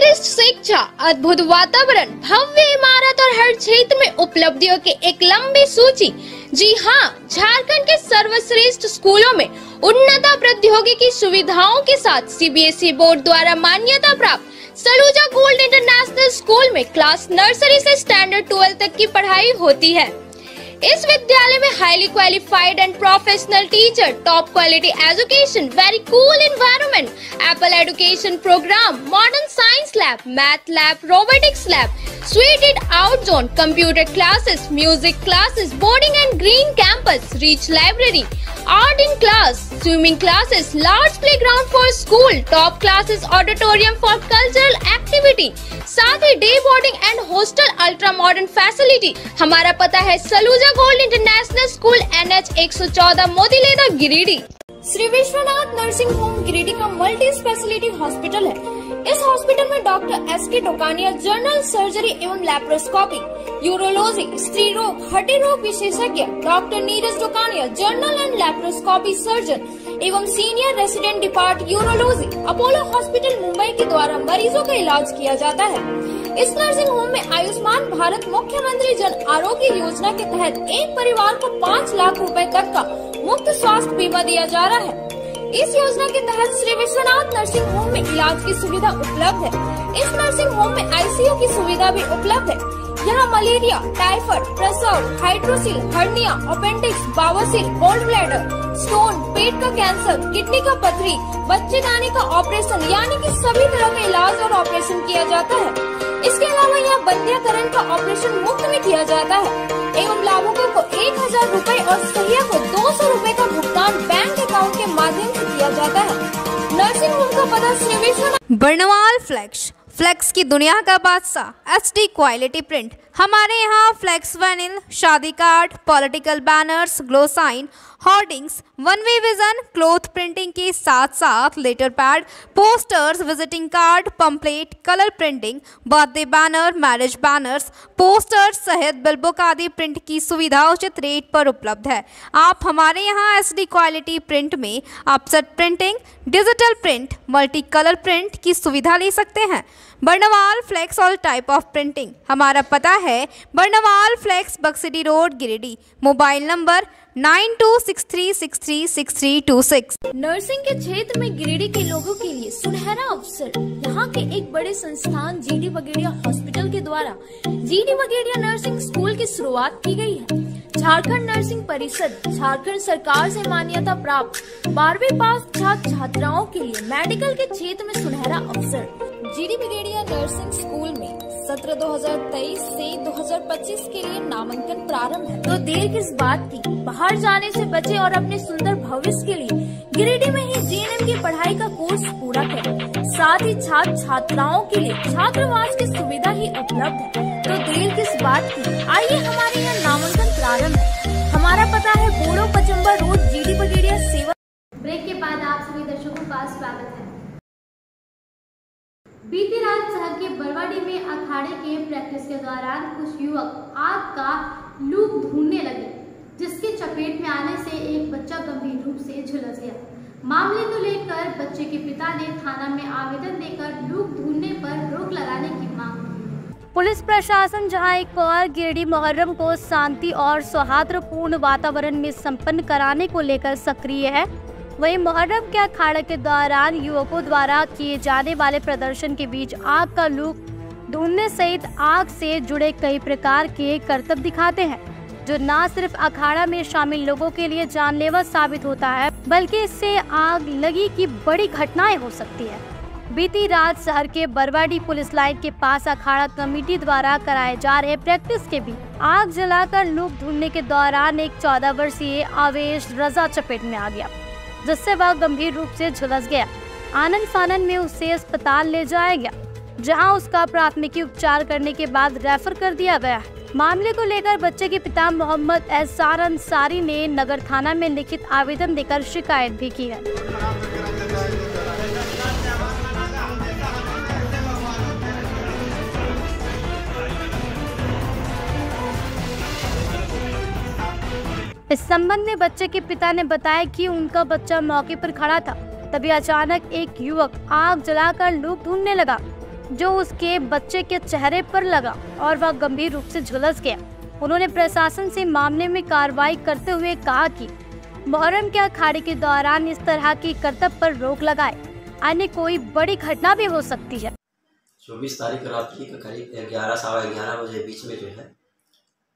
उत्कृष्ट शिक्षा, अद्भुत वातावरण, भव्य इमारत और हर क्षेत्र में उपलब्धियों की एक लंबी सूची। जी हाँ झारखंड के सर्वश्रेष्ठ स्कूलों में उन्नत प्रौद्योगिकी सुविधाओं के साथ सीबीएसई बोर्ड द्वारा मान्यता प्राप्त सलूजा गोल्ड इंटरनेशनल स्कूल में क्लास नर्सरी से स्टैंडर्ड ट्वेल्व तक की पढ़ाई होती है। इस विद्यालय में highly qualified and professional teacher top quality education very cool environment Apple education program modern science lab math lab robotics lab sweetened out zone computer classes music classes boarding and green campus rich library art in class. Swimming classes large playground for school. Top classes auditorium for cultural activity. साथ ही day boarding and hostel ultra modern facility हमारा पता है Saluja gold international school N H एक सौ चौदह मोदीलेदा Giridih. Shri Vishwanath nursing home Giridih का multi speciality hospital है। इस हॉस्पिटल में doctor S K Tokania general surgery एवं लैप्रोस्कोपी, यूरोलॉजी, स्त्री रोग, हड्डी रोग विशेषज्ञ, doctor Neeraj Tokania general and laparoscopy surgeon एवं senior resident depart urology, Apollo hospital, Mumbai के द्वारा मरीजों का इलाज किया जाता है। इस नर्सिंग होम में आयुष्मान भारत मुख्यमंत्री जन आरोग्य योजना के तहत एक परिवार को पाँच लाख रुपए तक का मुफ़्त स्वास्थ्य बीमा दिया जा रहा है। इस योजना के तहत श्री विश्वनाथ नर्सिंग होम में इलाज की सुविधा उपलब्ध है। इस नर्सिंग होम में आईसीयू की सुविधा भी उपलब्ध है। यहाँ मलेरिया टाइफाइड प्रसव हाइड्रोसिल हर्निया अपेंडिक्स बावसिल गोल्ड ब्लैडर स्टोन पेट का कैंसर किडनी का पथरी, बच्चे दाने का ऑपरेशन यानी कि सभी तरह का इलाज और ऑपरेशन किया जाता है। इसके अलावा यहाँ बंध्याकरण का ऑपरेशन मुफ़्त में किया जाता है। एवं लाभुकों को एक हज़ार रूपए और सहिया को दो सौ रूपए का भुगतान बैंक अकाउंट के माध्यम से किया जाता है। नर्सिंग होम का पता श्री विश्वनाथ बर्णवाल फ्लैक्स फ्लेक्स की दुनिया का बादशाह एच डी क्वालिटी प्रिंट हमारे यहाँ फ्लेक्स वैनिल शादी card political banners glow sign hoardings one way vision cloth printing के साथ साथ letter pad posters visiting card pamphlet colour printing birthday banner marriage banners posters सहित बिलबुक आदि print की सुविधा उचित रेट पर उपलब्ध है। आप हमारे यहाँ एस क्वालिटी प्रिंट में offset printing digital print multi colour print की सुविधा ले सकते हैं। Barnwal flex all type of printing हमारा पता है Barnwal flex बक्सिडी road Giridih mobile number nine two six three six three six three two six nursing के क्षेत्र में गिरिडीह के लोगों के लिए सुनहरा अवसर। यहाँ के एक बड़े संस्थान जीडी बगेड़िया हॉस्पिटल के द्वारा। जीडी बगेड़िया नर्सिंग स्कूल की शुरुआत की गई है। झारखंड नर्सिंग परिषद झारखंड सरकार से मान्यता प्राप्त। बारहवीं पास छात्र छात्राओं के लिए मेडिकल के क्षेत्र में सुनहरा अवसर। जीडी बिगेड़िया नर्सिंग स्कूल में सत्र 2023 से 2025 के लिए नामांकन प्रारंभ है। तो देर किस बात की? बाहर जाने से बचे और अपने सुंदर भविष्य के लिए। गिरिडीह में ही जीएनएम की पढ़ाई का कोर्स पूरा करें। साथ ही छात्र छात्राओं के लिए छात्रावास की सुविधा ही उपलब्ध है। तो देर किस बात की? आइए हमारे यहाँ नामांकन प्रारंभ है। हमारा पता है बोड़ो पचम्बा रोड जीडी बगेड़िया सेवा ब्रेक के बाद आप सभी दर्शकों का स्वागत है। बीती रात शहर के बरवाडी में अखाड़े के प्रैक्टिस के दौरान कुछ युवक आग का लूप ढूँढने लगे, जिसके चपेट में आने से एक बच्चा गंभीर रूप से झुलस गया। मामले को लेकर बच्चे के पिता ने थाना में आवेदन देकर लूप ढूँढने पर रोक लगाने की मांग की। पुलिस प्रशासन, जहाँ एक और गिरडी मुहर्रम को शांति और सौहार्दपूर्ण वातावरण में संपन्न कराने को लेकर सक्रिय है वहीं मुहर्रम के अखाड़े के दौरान युवकों द्वारा किए जाने वाले प्रदर्शन के बीच आग का लूप ढूँढने सहित आग से जुड़े कई प्रकार के करतब दिखाते हैं, जो न सिर्फ़ अखाड़ा में शामिल लोगों के लिए जानलेवा साबित होता है, बल्कि इससे आग लगी की बड़ी घटनाएँ हो सकती है। बीती रात शहर के बरवाडी पुलिस लाइन के पास अखाड़ा कमेटी द्वारा कराए जा रहे प्रैक्टिस के बीच आग जलाकर लूप ढूँढने के दौरान एक चौदह वर्षीय आवेश रजा चपेट में आ गया। जिससे वह गंभीर रूप से झुलस गया। आनंद फानन में उसे अस्पताल ले जाया गया, जहाँ उसका प्राथमिकी उपचार करने के बाद रेफर कर दिया गया। मामले को लेकर बच्चे के पिता मोहम्मद एहसार अंसारी ने नगर थाना में लिखित आवेदन देकर शिकायत भी की है। इस संबंध में बच्चे के पिता ने बताया कि उनका बच्चा मौके पर खड़ा था। तभी अचानक एक युवक आग जलाकर लूप ढूँढने लगा, जो उसके बच्चे के चेहरे पर लगा और वह गंभीर रूप से झुलस गया। उन्होंने प्रशासन से मामले में कार्रवाई करते हुए कहा कि मुहर्रम के अखाड़े के दौरान इस तरह की कर्तव्य पर रोक लगाए, अन्य कोई बड़ी घटना भी हो सकती है। चौबीस तारीख रात्रि के करीब ग्यारह, साढ़े ग्यारह बजे बीच में जो है,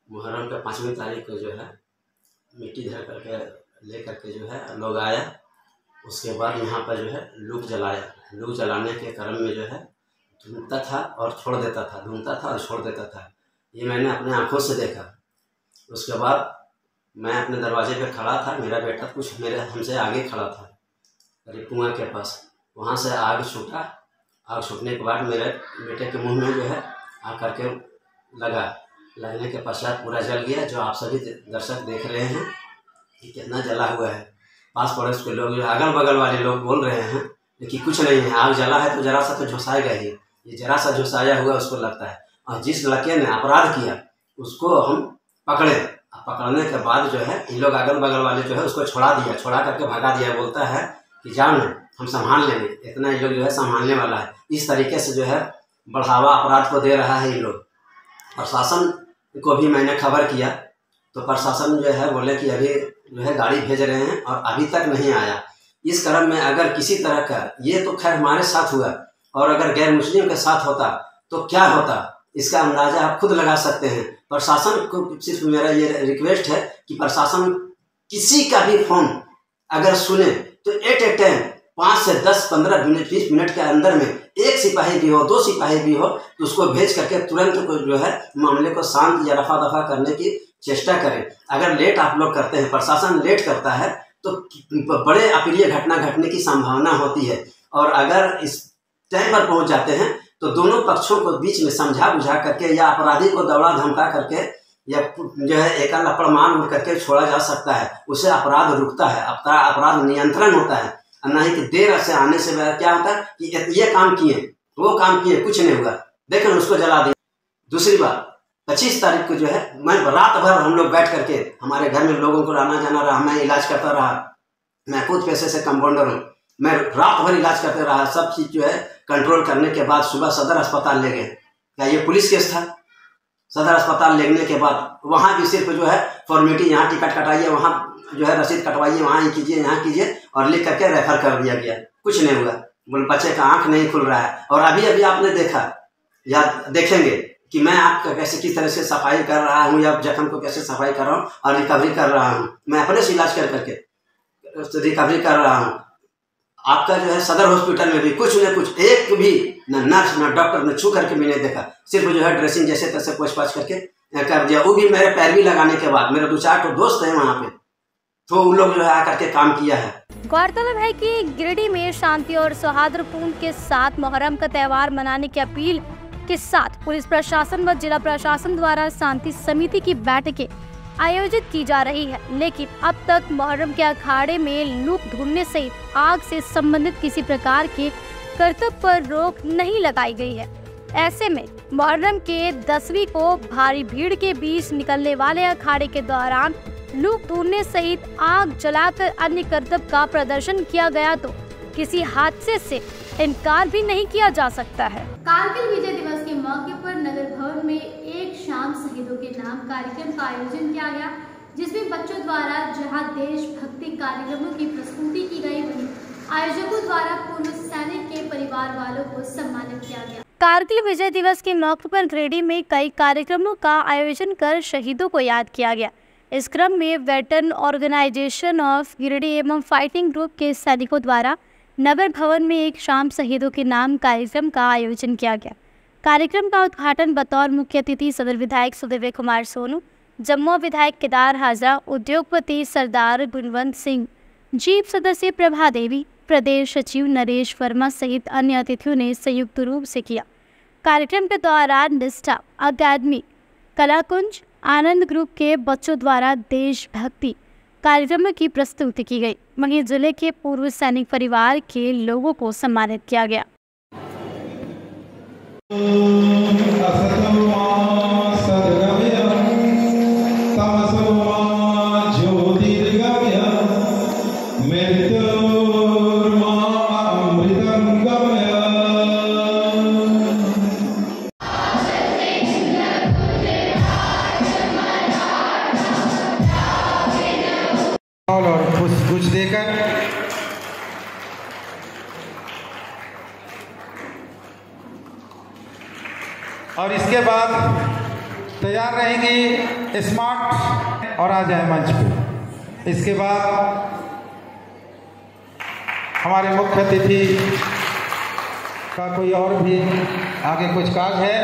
मुहर्रम के पाँचवीं तारीख को जो है मिट्टी धर करके ले करके जो है लोग आया। उसके बाद यहाँ पर जो है लूक जलाया। लूक जलाने के क्रम में जो है ढूंढता था और छोड़ देता था। ढूंढता था और छोड़ देता था। ये मैंने अपने आँखों से देखा। उसके बाद मैं अपने दरवाजे पे खड़ा था। मेरा बेटा कुछ मेरे हमसे आगे खड़ा था। करीब कुआँ के पास। वहाँ से आग छूटा। आग छूटने के बाद मेरे बेटे के मुँह में जो है आग करके लगा। लगने के पश्चात पूरा जल गया, जो आप सभी दर्शक देख रहे हैं। कि कितना जला हुआ है। पास पड़ोस के लोग अगल बगल वाले लोग बोल रहे हैं लेकिन कुछ नहीं है, आग जला है तो जरा सा तो झुसाएगा ही। ये जरा सा झुसाया हुआ उसको लगता है। और जिस लड़के ने अपराध किया, उसको हम पकड़े। पकड़ने के बाद जो है इन लोग अगल बगल वाले जो है, उसको छोड़ा दिया, छोड़ा करके भगा दिया। बोलता है कि जाओ ना हम संभाल लेंगे। इतना ये लोग जो है, संभालने वाला है। इस तरीके से जो है, बढ़ावा अपराध को दे रहा है ये लोग। प्रशासन को भी मैंने खबर किया तो प्रशासन जो है बोले कि अभी जो है गाड़ी भेज रहे हैं और अभी तक नहीं आया। इस क्रम में अगर किसी तरह का, ये तो खैर हमारे साथ हुआ, और अगर गैर मुस्लिम के साथ होता तो क्या होता? इसका अंदाज़ा आप खुद लगा सकते हैं। प्रशासन को सिर्फ़ मेरा ये रिक्वेस्ट है कि प्रशासन किसी का भी फ़ोन अगर सुने तो एट ए टाइम पाँच से दस, पंद्रह मिनट, बीस मिनट के अंदर में एक सिपाही भी हो, दो सिपाही भी हो तो उसको भेज करके तुरंत को जो है मामले को शांत या रफा दफ़ा करने की चेष्टा करें। अगर लेट आप लोग करते हैं, प्रशासन लेट करता है तो बड़े अप्रिय घटना घटने की संभावना होती है। और अगर इस टाइम पर पहुँच जाते हैं तो दोनों पक्षों को बीच में समझा बुझा करके या अपराधी को दौड़ा धमका करके या जो है एक लपड़ मार उड़ करके छोड़ा जा सकता है। उसे अपराध रुकता है अपराध नियंत्रण होता है। नहीं कि देर से आने से क्या होता है कि ये काम किए, वो काम किए, कुछ नहीं हुआ। देखें, उसको जला दिया दूसरी बात, पच्चीस तारीख को जो है, मैं रात भर हम लोग बैठ करके, हमारे घर में लोगों को आना जाना रहा, मैं इलाज करता रहा। मैं खुद पैसे से कंपाउंडर हूँ। मैं रात भर इलाज करते रहा, सब चीज़ जो है, कंट्रोल करने के बाद सुबह सदर अस्पताल ले गए। क्या ये पुलिस केस था? सदर अस्पताल लेने के बाद, वहाँ भी सिर्फ़ जो है, फॉर्मेलिटी, यहाँ टिकट कटाइए, वहाँ जो है रसीद कटवाइए, वहाँ ही कीजिए, यहाँ कीजिए, और लिख करके रेफर कर दिया गया। कुछ नहीं हुआ। बोले, बच्चे का आँख नहीं खुल रहा है। और अभी अभी आपने देखा, या देखेंगे कि मैं आपका कैसे, किस तरह से सफ़ाई कर रहा हूँ, या जख्म को कैसे सफ़ाई कर रहा हूँ, और रिकवरी कर रहा हूँ। मैं अपने से इलाज कर करके रिकवरी कर रहा हूँ। आपका जो है सदर हॉस्पिटल में भी कुछ न कुछ, एक भी न नर्स न डॉक्टर ने छू करके मैंने देखा। सिर्फ़ जो है ड्रेसिंग जैसे तैसे पोछ पाछ करके कर दिया। वो भी मेरे पैरवी लगाने के बाद, मेरे दो चार दोस्त हैं वहाँ पे। तो उन लोग आकर के काम किया है। गौरतलब है कि गिरिडीह में शांति और सौहार्दपूर्ण के साथ मोहर्रम का त्यौहार मनाने की अपील के साथ पुलिस प्रशासन व जिला प्रशासन द्वारा शांति समिति की बैठकें आयोजित की जा रही है। लेकिन अब तक मुहर्रम के अखाड़े में लूप ढूँढने सहित आग से संबंधित किसी प्रकार के कर्तव्य पर रोक नहीं लगाई गई है। ऐसे में मुहर्रम के दसवीं को भारी भीड़ के बीच निकलने वाले अखाड़े के दौरान लूप ढूँढने सहित आग जलाकर अन्य कर्तव्य का प्रदर्शन किया गया तो किसी हादसे से इनकार भी नहीं किया जा सकता है। कारगिल विजय दिवस के मौके पर नगर भवन में एक शाम शहीदों के नाम कार्यक्रम का आयोजन किया गया जिसमें बच्चों द्वारा जहाँ देशभक्ति कार्यक्रमों की प्रस्तुति की गई वहीं आयोजकों द्वारा पूर्व सैनिक के परिवार वालों को सम्मानित किया गया। कारगिल विजय दिवस के मौके पर गिरिडीह में कई कार्यक्रमों का आयोजन कर शहीदों को याद किया गया। इस क्रम में वेटर्न ऑर्गेनाइजेशन ऑफ़ गिरिडीह एवं फाइटिंग ग्रुप के सैनिकों द्वारा नगर भवन में एक शाम शहीदों के नाम कार्यक्रम का आयोजन किया गया। कार्यक्रम का उद्घाटन बतौर मुख्य अतिथि सदर विधायक सुदेव कुमार सोनू, जम्मू विधायक केदार हाजरा उद्योगपति सरदार गुणवंत सिंह, जीप सदस्य प्रभा देवी, प्रदेश सचिव नरेश वर्मा सहित अन्य अतिथियों ने संयुक्त रूप से किया। कार्यक्रम के दौरान निष्ठा अकादमी कलाकुंज आनंद ग्रुप के बच्चों द्वारा देशभक्ति कार्यक्रम की प्रस्तुति की गई। वहीं ज़िले के पूर्व सैनिक परिवार के लोगों को सम्मानित किया गया। तैयार रहेंगे स्मार्ट और आ जाए मंच पे। इसके बाद हमारे मुख्य अतिथि का कोई और भी आगे कुछ काज है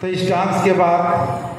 तो इस डांस के बाद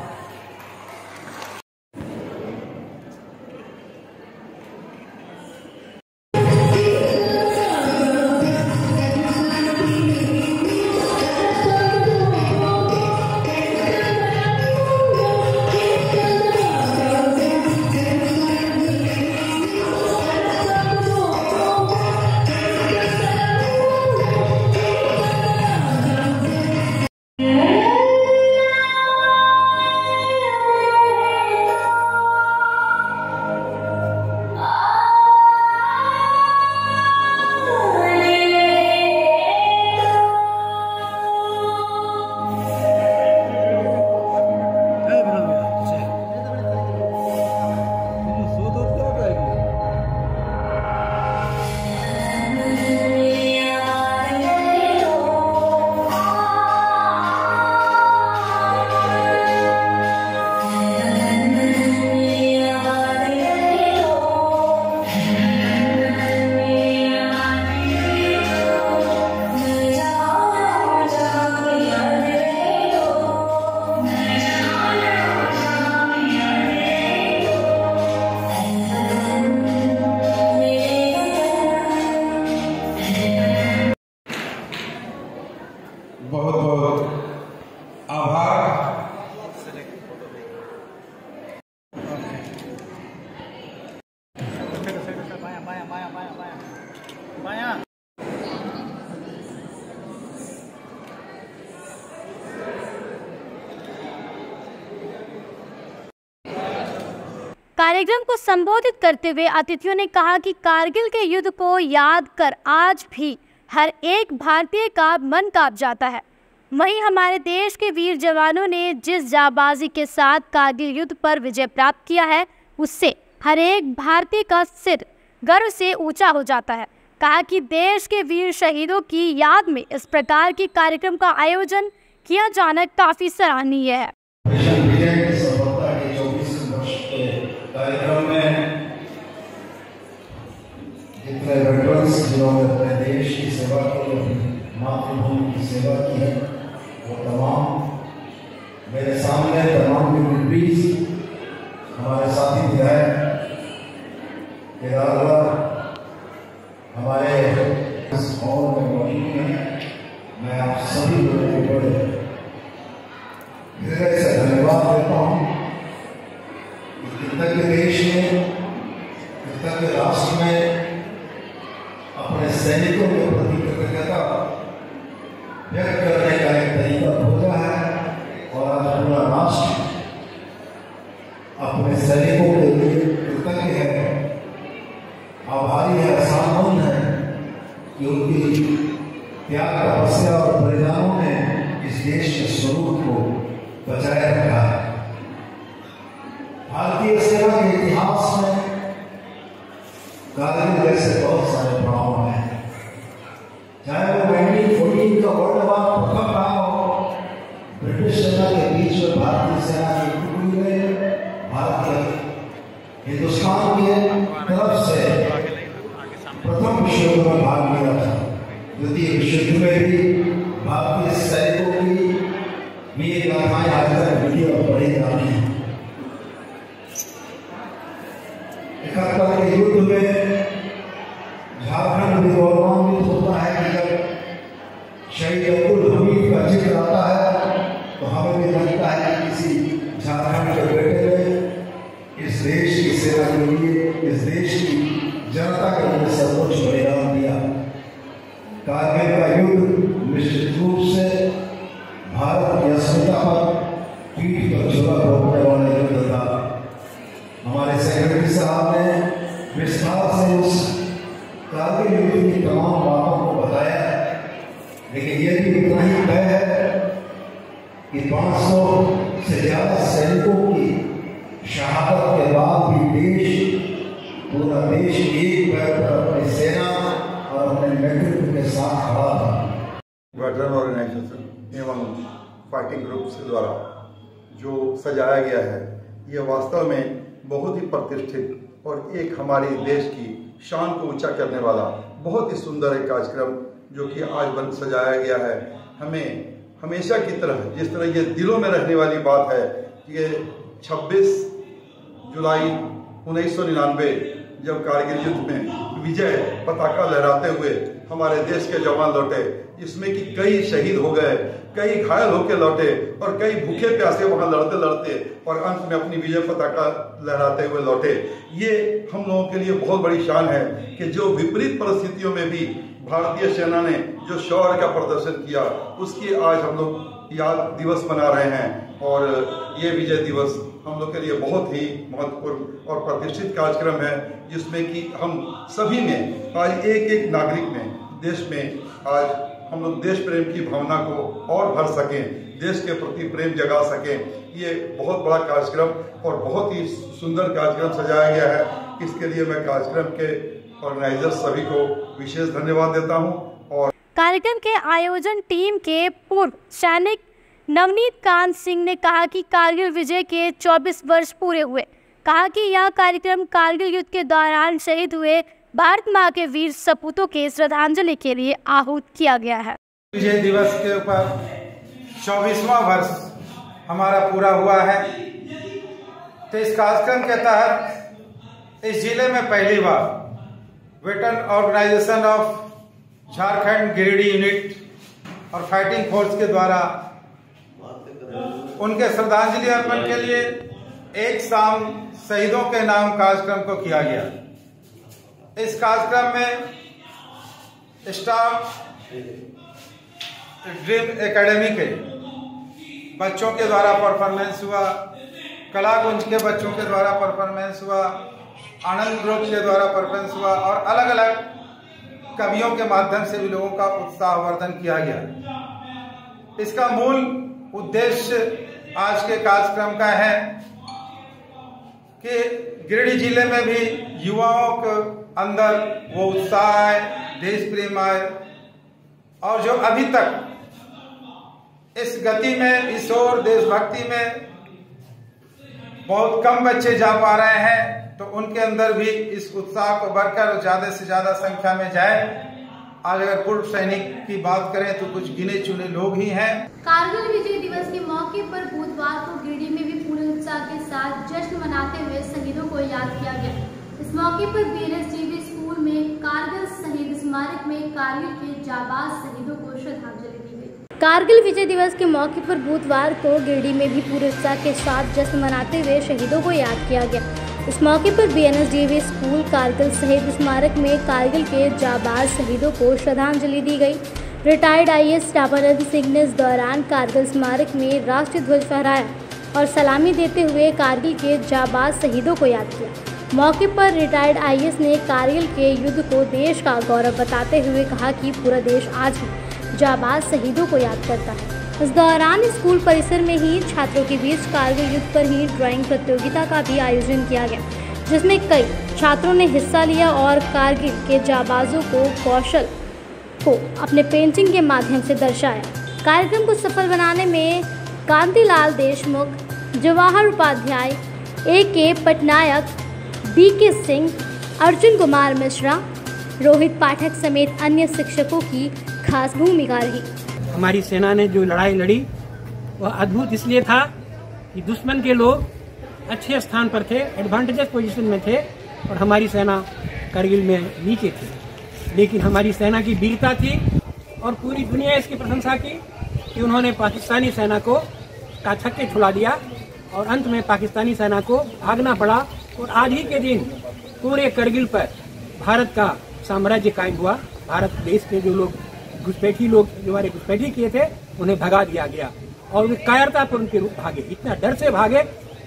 संबोधित करते हुए अतिथियों ने कहा कि कारगिल के युद्ध को याद कर आज भी हर एक भारतीय का मन काँप जाता है। वहीं हमारे देश के वीर जवानों ने जिस जाबाजी के साथ कारगिल युद्ध पर विजय प्राप्त किया है, उससे हर एक भारतीय का सिर गर्व से ऊँचा हो जाता है। कहा कि देश के वीर शहीदों की याद में इस प्रकार के कार्यक्रम का आयोजन किया जाना काफ़ी सराहनीय है। वेटरन्स जिन्होंने अपने देश की सेवा की मातृभूमि की सेवा की है वो तमाम मेरे सामने तमाम डिग्रीज हमारे साथी विधायक केदारगढ़ हमारे इस हॉल में मौजूद हैं मैं आप सभी लोगों को बड़े हृदय से धन्यवाद देता हूँ कृतज्ञ देश में कृतज्ञ राष्ट्र में अपने सैनिकों के प्रति कृतज्ञता व्यक्त करने इकहत्तर के युद्ध में कि आज बन सजाया गया है। हमें हमेशा की तरह, जिस तरह ये दिलों में रहने वाली बात है कि 26 जुलाई उन्नीस सौ निन्यानवे, जब कारगिल युद्ध में विजय पताका लहराते हुए हमारे देश के जवान लौटे, इसमें कि कई शहीद हो गए, कई घायल होकर लौटे और कई भूखे प्यासे वहाँ लड़ते लड़ते और अंत में अपनी विजय पताका लहराते हुए लौटे। ये हम लोगों के लिए बहुत बड़ी शान है कि जो विपरीत परिस्थितियों में भी भारतीय सेना ने जो शौर्य का प्रदर्शन किया, उसकी आज हम लोग याद दिवस मना रहे हैं। और ये विजय दिवस हम लोग के लिए बहुत ही महत्वपूर्ण और प्रतिष्ठित कार्यक्रम है, जिसमें कि हम सभी में आज एक एक नागरिक में देश में, आज हम लोग देश प्रेम की भावना को और भर सकें, देश के प्रति प्रेम जगा सकें। ये बहुत बड़ा कार्यक्रम और बहुत ही सुंदर कार्यक्रम सजाया गया है। इसके लिए मैं कार्यक्रम के ऑर्गेनाइजर सभी को विशेष धन्यवाद देता हूँ और कार्यक्रम के आयोजन टीम के पूर्व सैनिक नवनीत कांत सिंह ने कहा कि कारगिल विजय के 24 वर्ष पूरे हुए। कहा कि यह कार्यक्रम कारगिल युद्ध के दौरान शहीद हुए भारत माँ के वीर सपूतों के श्रद्धांजलि के लिए आहूत किया गया है। विजय दिवस के ऊपर चौबीसवां वर्ष हमारा पूरा हुआ है। तो इस कार्यक्रम के तहत इस ज़िले में पहली बार veteran organisation of Jharkhand Giridih unit और फाइटिंग फोर्स के द्वारा उनके श्रद्धांजलि अर्पण के लिए एक शाम शहीदों के नाम कार्यक्रम को किया गया। इस कार्यक्रम में स्टाफ ड्रीम एकेडमी के बच्चों के द्वारा परफॉर्मेंस हुआ कलाकुंज के बच्चों के द्वारा परफॉर्मेंस हुआ आनंद ग्रुप के द्वारा परफॉर्मेंस हुआ और अलग अलग कवियों के माध्यम से भी लोगों का उत्साहवर्धन किया गया। इसका मूल उद्देश्य आज के कार्यक्रम का है कि गिरिडीह ज़िले में भी युवाओं के अंदर वो उत्साह आए देश प्रेम आए और जो अभी तक इस गति में, इस ओर देशभक्ति में बहुत कम बच्चे जा पा रहे हैं तो उनके अंदर भी इस उत्साह को बढ़कर ज़्यादा से ज़्यादा संख्या में जाए। आज अगर पूर्व सैनिक की बात करें तो कुछ गिने चुने लोग ही हैं। कारगिल विजय दिवस के मौके पर बुधवार को गिरडी में भी पूरे उत्साह के साथ जश्न मनाते हुए शहीदों को याद किया गया। इस मौके पर बीएनएसजीबी स्कूल में कारगिल शहीद स्मारक में कारगिल के जाबाज शहीदों को श्रद्धांजलि दी कारगिल विजय दिवस के मौके पर बुधवार को गिरडी में भी पूरे उत्साह के साथ जश्न मनाते हुए शहीदों को याद किया गया। इस मौके पर बीएनएसडीवी स्कूल कारगिल शहीद स्मारक में कारगिल के जाबाज शहीदों को श्रद्धांजलि दी गई। रिटायर्ड आईएएस टापानंद सिंह ने इस दौरान कारगिल स्मारक में राष्ट्रीय ध्वज फहराया और सलामी देते हुए कारगिल के जाबाज शहीदों को याद किया। मौके पर रिटायर्ड आईएएस ने कारगिल के युद्ध को देश का गौरव बताते हुए कहा कि पूरा देश आज भी जाबाज शहीदों को याद करता है। इस दौरान स्कूल परिसर में ही छात्रों के बीच कारगिल युद्ध पर ही ड्राइंग प्रतियोगिता का भी आयोजन किया गया, जिसमें कई छात्रों ने हिस्सा लिया और कारगिल के जाबाजों को कौशल को अपने पेंटिंग के माध्यम से दर्शाया। कार्यक्रम को सफल बनाने में कांतिलाल देशमुख, जवाहर उपाध्याय, ए के पटनायक, बी के सिंह, अर्जुन कुमार मिश्रा, रोहित पाठक समेत अन्य शिक्षकों की खास भूमिका रही। हमारी सेना ने जो लड़ाई लड़ी, वह अद्भुत इसलिए था कि दुश्मन के लोग अच्छे स्थान पर थे एडवांटेजेस पोजीशन में थे और हमारी सेना करगिल में नीचे थी। लेकिन हमारी सेना की वीरता थी और पूरी दुनिया इसकी प्रशंसा की कि उन्होंने पाकिस्तानी सेना को का छक्के छुड़ा दिया और अंत में पाकिस्तानी सेना को भागना पड़ा और आज ही के दिन पूरे करगिल पर भारत का साम्राज्य कायम हुआ। भारत देश के जो लोग घुसपैठी लोग जो हमारे घुसपैठी किए थे, उन्हें भगा दिया गया। और वे कायरतापूर्ण के रूप भागे। इतना डर से भागे,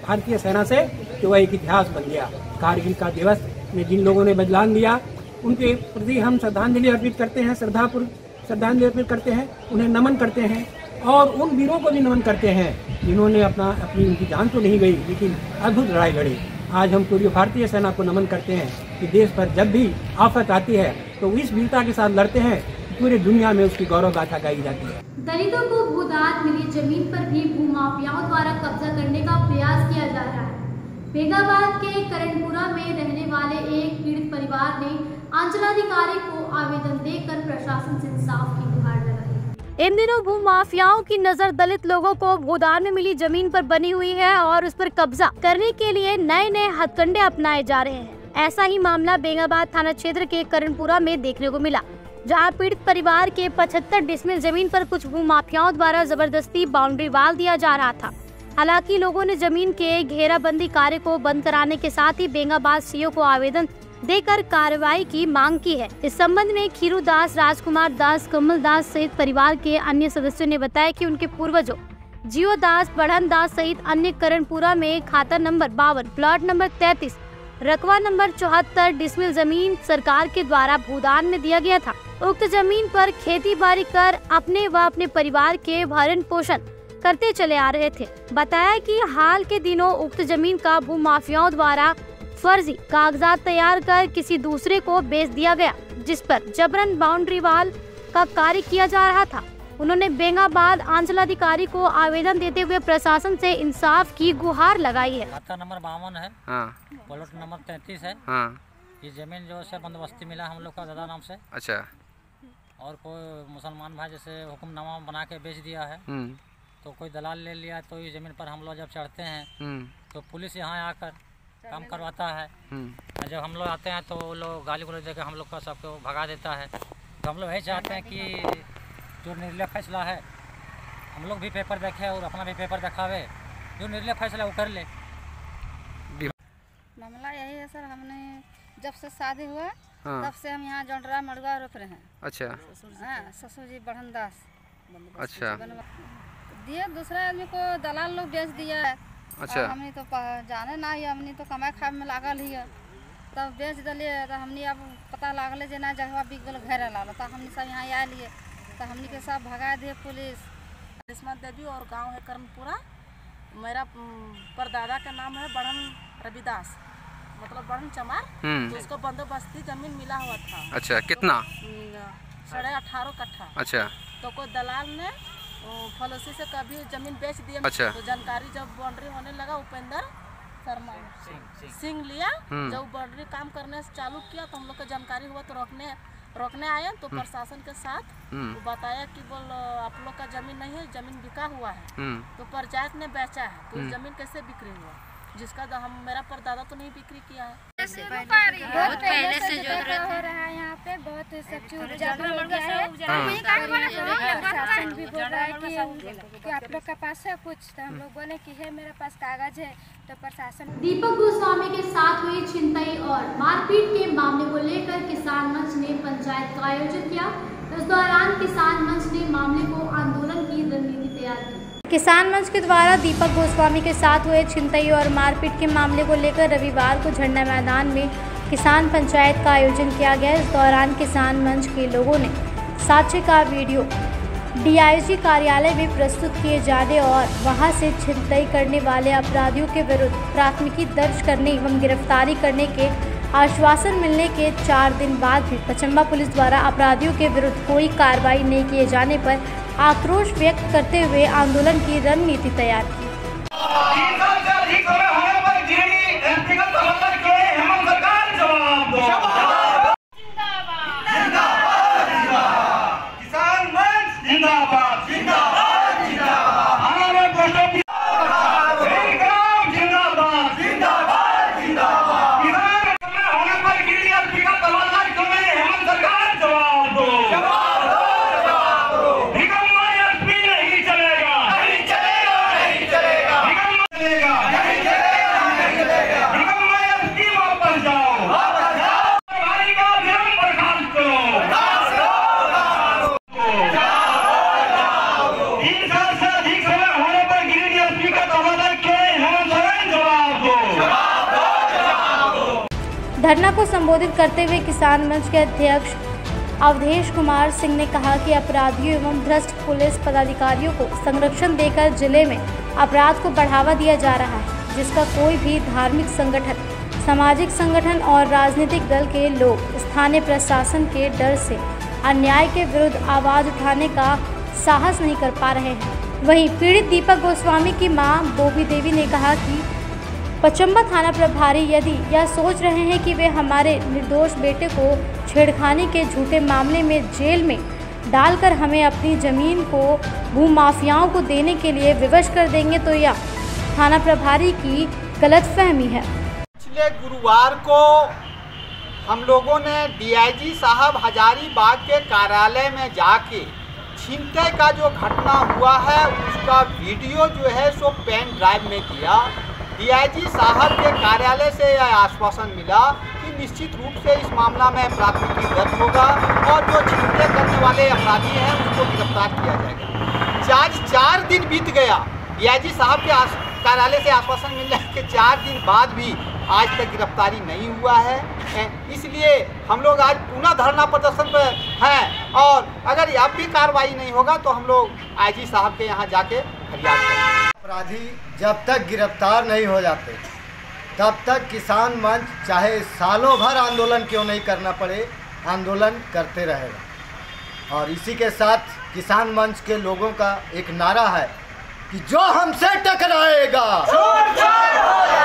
भारतीय सेना से, कि वह एक इतिहास बन गया। कारगिल का दिवस में जिन लोगों ने बदलान दिया, उनके प्रति हम श्रद्धांजलि अर्पित करते हैं श्रद्धापूर्व श्रद्धांजलि अर्पित करते हैं, उन्हें नमन करते हैं, और उन वीरों को भी नमन करते हैं, जिन्होंने अपना, अपनी उनकी जान तो नहीं गई, लेकिन अद्भुत लड़ाई लड़ी। आज हम पूरी भारतीय सेना को नमन करते हैं, कि देश पर जब भी आफत आती है तो इस वीरता के साथ लड़ते हैं पूरी दुनिया में उसकी गौरव गाथा गाई जाती है। दलितों को भूदान मिली ज़मीन पर भी भूमाफियाओं द्वारा कब्जा करने का प्रयास किया जा रहा है। बेगाबाद के करणपुरा में रहने वाले एक पीड़ित परिवार ने अंचलाधिकारी को आवेदन देकर प्रशासन से इंसाफ की गुहार लगाई। इन दिनों भू माफियाओं की नज़र दलित लोगों को भूदान में मिली ज़मीन पर बनी हुई है और उस पर कब्जा करने के लिए नए नए हथकंडे अपनाए जा रहे हैं। ऐसा ही मामला बेगाबाद थाना क्षेत्र के करणपुरा में देखने को मिला। जहाँ पीड़ित परिवार के 75 डिसमिल ज़मीन पर कुछ भू माफियाओं द्वारा ज़बरदस्ती बाउंड्री वाल दिया जा रहा था। हालाँकि लोगों ने ज़मीन के घेराबंदी कार्य को बंद कराने के साथ ही बेंगाबाद सीओ को आवेदन देकर कार्रवाई की मांग की है। इस संबंध में खीरू दास, राजकुमार दास, कमल दास सहित परिवार के अन्य सदस्यों ने बताया कि उनके पूर्वजों जियो दास, बढ़न दास सहित अन्य करणपुरा में खाता नंबर बावन, प्लॉट नंबर तैतीस रकवा नंबर चौहत्तर, डिसमिल ज़मीन सरकार के द्वारा भूदान में दिया गया था। उक्त ज़मीन पर खेती बाड़ी कर अपने व अपने परिवार के भरण पोषण करते चले आ रहे थे। बताया कि हाल के दिनों उक्त ज़मीन का भू माफियाओं द्वारा फर्जी कागजात तैयार कर किसी दूसरे को बेच दिया गया, जिस पर जबरन बाउंड्री वाल का कार्य किया जा रहा था। उन्होंने बेंगाबाद अंचलाधिकारी को आवेदन देते हुए प्रशासन से इंसाफ की गुहार लगाई है। खाता नंबर बावन है। हाँ। प्लॉट नंबर तैंतीस है। हाँ। ये ज़मीन जो है बंदोबस्ती मिला हम लोग का दादा नाम से। अच्छा। और कोई मुसलमान भाई जैसे हुक्मनामा बना के बेच दिया है। हम्म। तो कोई दलाल ले लिया तो इस ज़मीन पर हम लोग जब चढ़ते हैं हम्म। तो पुलिस यहाँ आकर काम करवाता है। हम्म। जब हम लोग आते हैं तो वो लोग गाली गलौज देकर हम लोग का सबको भगा देता है। तो हम लोग यही चाहते हैं कि जो निर्णय फैसला है हम लोग भी पेपर देखें और अपना भी पेपर दिखावे। जो निर्णय फैसला वो कर ले। मामला यही है सर हमने जब से शादी हुआ हाँ। तब से हम यहाँ जौनरा मड़ुआ रोप रहे हैं। अच्छा। हाँ ससुर जी बढ़न दास। अच्छा। दिए दूसरे आदमी को दलाल लोग बेच दिया है। अच्छा। हमने तो जाने ना ही हमने तो कमाए खाए में लागल ही है। तब बेच दिलिए तो हमने अब पता लागल जे ना जगह बिक गल घर ला तो हमने सब यहाँ आए लिए। तो हमने के सब भगा दिए पुलिस। करिश्मा देवी और गाँव है कर्मपुरा। मेरा परदादा का नाम है बड़न रविदास। मतलब बड़न चमार। हम्म। तो उसको बंदोबस्ती ज़मीन मिला हुआ था। अच्छा कितना? साढ़े अठारह कट्ठा। अच्छा। तो कोई दलाल ने फलोसी से कभी ज़मीन बेच दिया अच्छा। तो जानकारी जब बाउंड्री होने लगा उपेंद्र शर्मा सिंह लिया। हम्म। जब बाउंड्री काम करने से चालू किया तो हम लोग को जानकारी हुआ तो रोकने रोकने आए तो हम्म। प्रशासन के साथ हम्म। वो बताया कि बोल आप लोग का ज़मीन नहीं है ज़मीन बिका हुआ है हम्म तो पंचायत ने बेचा है तो। ज़मीन कैसे बिक्री हुआ जिसका द- हम मेरा परदादा तो नहीं बिक्री किया है। बहुत पहले से ज़रूरत हो रहा है यहाँ पे बहुत सब चीज़ हो गया है। हाँ। भी बोल रहा है कि, कि आप लोग का पास है कुछ? तो हम लोग बोले कि है मेरे पास कागज़ है तो प्रशासन दीपक गोस्वामी के साथ हुई छिनतई और मारपीट के मामले को लेकर किसान मंच ने पंचायत का आयोजन किया। इस दौरान किसान मंच ने मामले को आंदोलन की रणनीति तैयार की। किसान मंच के द्वारा दीपक गोस्वामी के साथ हुए छिनतई और मारपीट के मामले को लेकर रविवार को झंडा मैदान में किसान पंचायत का आयोजन किया गया। इस दौरान किसान मंच के लोगों ने साक्ष्य का वीडियो, डीआईजी कार्यालय में प्रस्तुत किए जाने और वहाँ से छिनतई करने वाले अपराधियों के विरुद्ध प्राथमिकी दर्ज करने एवं गिरफ्तारी करने के आश्वासन मिलने के चार दिन बाद भी पचम्बा पुलिस द्वारा अपराधियों के विरुद्ध कोई कार्रवाई नहीं किए जाने पर आक्रोश व्यक्त करते हुए आंदोलन की रणनीति तैयार की। किसान मंच जिंदाबाद जिंदाबाद जिंदाबाद हमारे बच्चों की इनकलाब जिंदाबाद जिंदाबाद जिंदाबाद किसान समय होने पर गिरी और बिका तवाला तुम्हें हेमंत सरकार जवाब दो जवाब दो जवाब दो निकम्मा एसपी नहीं चलेगा नहीं चलेगा नहीं चलेगा निकम्मा चलेगा नहीं चलेगा नहीं चलेगा निकम्मा एसपी वापस जाओ वापस जाओ भाई का अभियान बर्खास्त करो बर्खास्त करो तीन साल से अधिक समय होने पर गिरिडीह एसपी का तबादला किए हेमंत सोरेन जवाब दो जवाब दो जवाब दो धरना को संबोधित करते हुए किसान मंच के अध्यक्ष अवधेश कुमार सिंह ने कहा कि अपराधियों एवं भ्रष्ट पुलिस पदाधिकारियों को संरक्षण देकर ज़िले में अपराध को बढ़ावा दिया जा रहा है, जिसका कोई भी धार्मिक संगठन, सामाजिक संगठन और राजनीतिक दल के लोग, स्थानीय प्रशासन के डर से अन्याय के विरुद्ध आवाज़ उठाने का साहस नहीं कर पा रहे हैं। वहीं पीड़ित दीपक गोस्वामी की माँ बोबी देवी ने कहा कि पचम्बा थाना प्रभारी यदि यह सोच रहे हैं कि वे हमारे निर्दोष बेटे को छेड़खानी के झूठे मामले में जेल में डालकर हमें अपनी ज़मीन को भूमाफियाओं को देने के लिए विवश कर देंगे तो यह थाना प्रभारी की गलतफहमी है। पिछले गुरुवार को हम लोगों ने डीआईजी साहब हजारीबाग के कार्यालय में जाके छीनते का जो घटना हुआ है, उसका वीडियो जो है सो पेन ड्राइव में दिया। डीआईजी साहब के कार्यालय से यह आश्वासन मिला कि निश्चित रूप से इस मामला में प्राथमिकी दर्ज होगा और जो छीनते करने वाले अपराधी हैं उसको गिरफ़्तार किया जाएगा। आज चार दिन बीत गया। डीआईजी साहब के कार्यालय से आश्वासन मिल रहा है कि चार दिन बाद भी आज तक गिरफ्तारी नहीं हुआ है। इसलिए हम लोग आज पुनः धरना प्रदर्शन पर हैं और अगर अब भी कार्रवाई नहीं होगा तो हम लोग आईजी साहब के यहाँ जाके फरियाद करेंगे। अपराधी जब तक गिरफ़्तार नहीं हो जाते तब तक किसान मंच चाहे सालों भर आंदोलन क्यों नहीं करना पड़े आंदोलन करते रहेगा। और इसी के साथ किसान मंच के लोगों का एक नारा है कि जो हमसे टकराएगा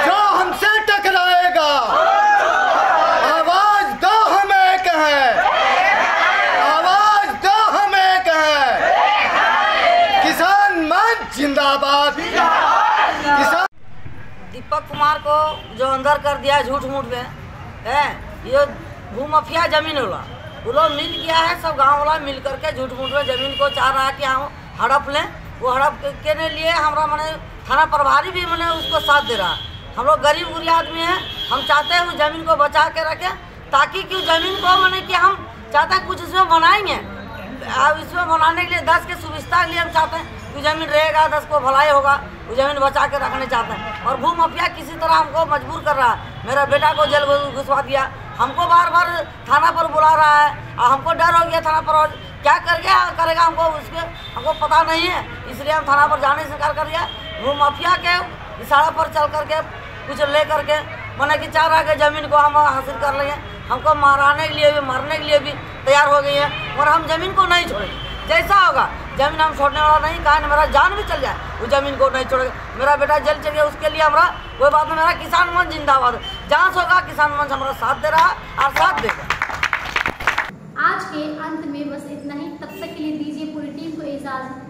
जो हमसे टकराएगा आवाज़ दो हम एक है आवाज़ दो हम एक है किसान मंच जिंदाबाद किसान कुमार को जो अंदर कर दिया झूठ मूठ में है? ये भू भूमाफिया ज़मीन वाला। वो लोग मिल गया है, सब गाँव वाला मिल करके झूठ मूठ में ज़मीन को चाह रहा है कि हम हड़प लें। वो हड़प के लिए हमारा मैंने थाना प्रभारी भी मैंने उसको साथ दे रहा हम लोग गरीब गुरी आदमी हैं, हम चाहते हैं उस ज़मीन को बचा के रखें, ताकि कि ज़मीन को मैंने कि हम चाहते हैं कुछ इसमें बनाएँगे। अब इसमें बनाने के लिए दस के सुविधा के लिए हम चाहते हैं। कि ज़मीन रहेगा, दस को भलाई होगा, वो ज़मीन बचा के रखने चाहते हैं। और भू माफिया किसी तरह हमको मजबूर कर रहा है। मेरा बेटा को जेल घुसवा दिया। हमको बार बार थाना पर बुला रहा है। और हमको डर हो गया थाना पर क्या कर गया करेगा हमको उसके? हमको पता नहीं है। इसलिए हम थाना पर जाने से इनकार कर दिया। भू माफिया के इशारा पर चल करके कुछ ले करके मैंने कि चाह रहा कि ज़मीन को हम हासिल कर लेंगे। हमको माराने के लिए भी, मारने के लिए भी तैयार हो गई है। और हम ज़मीन को नहीं छोड़ेंगे। जैसा होगा। ज़मीन हम छोड़ने वाला नहीं, कहा मेरा जान भी चल जाए। उस ज़मीन को नहीं छोड़ेगा। मेरा बेटा जेल चल गया, उसके लिए हमारा कोई बात नहीं मेरा किसान मंच जिंदाबाद। जहाँ होगा, किसान मंच हमारा साथ दे रहा और साथ देगा। आज के अंत में बस इतना ही। तब तक के लिए दीजिए पूरी टीम को इजाज़त।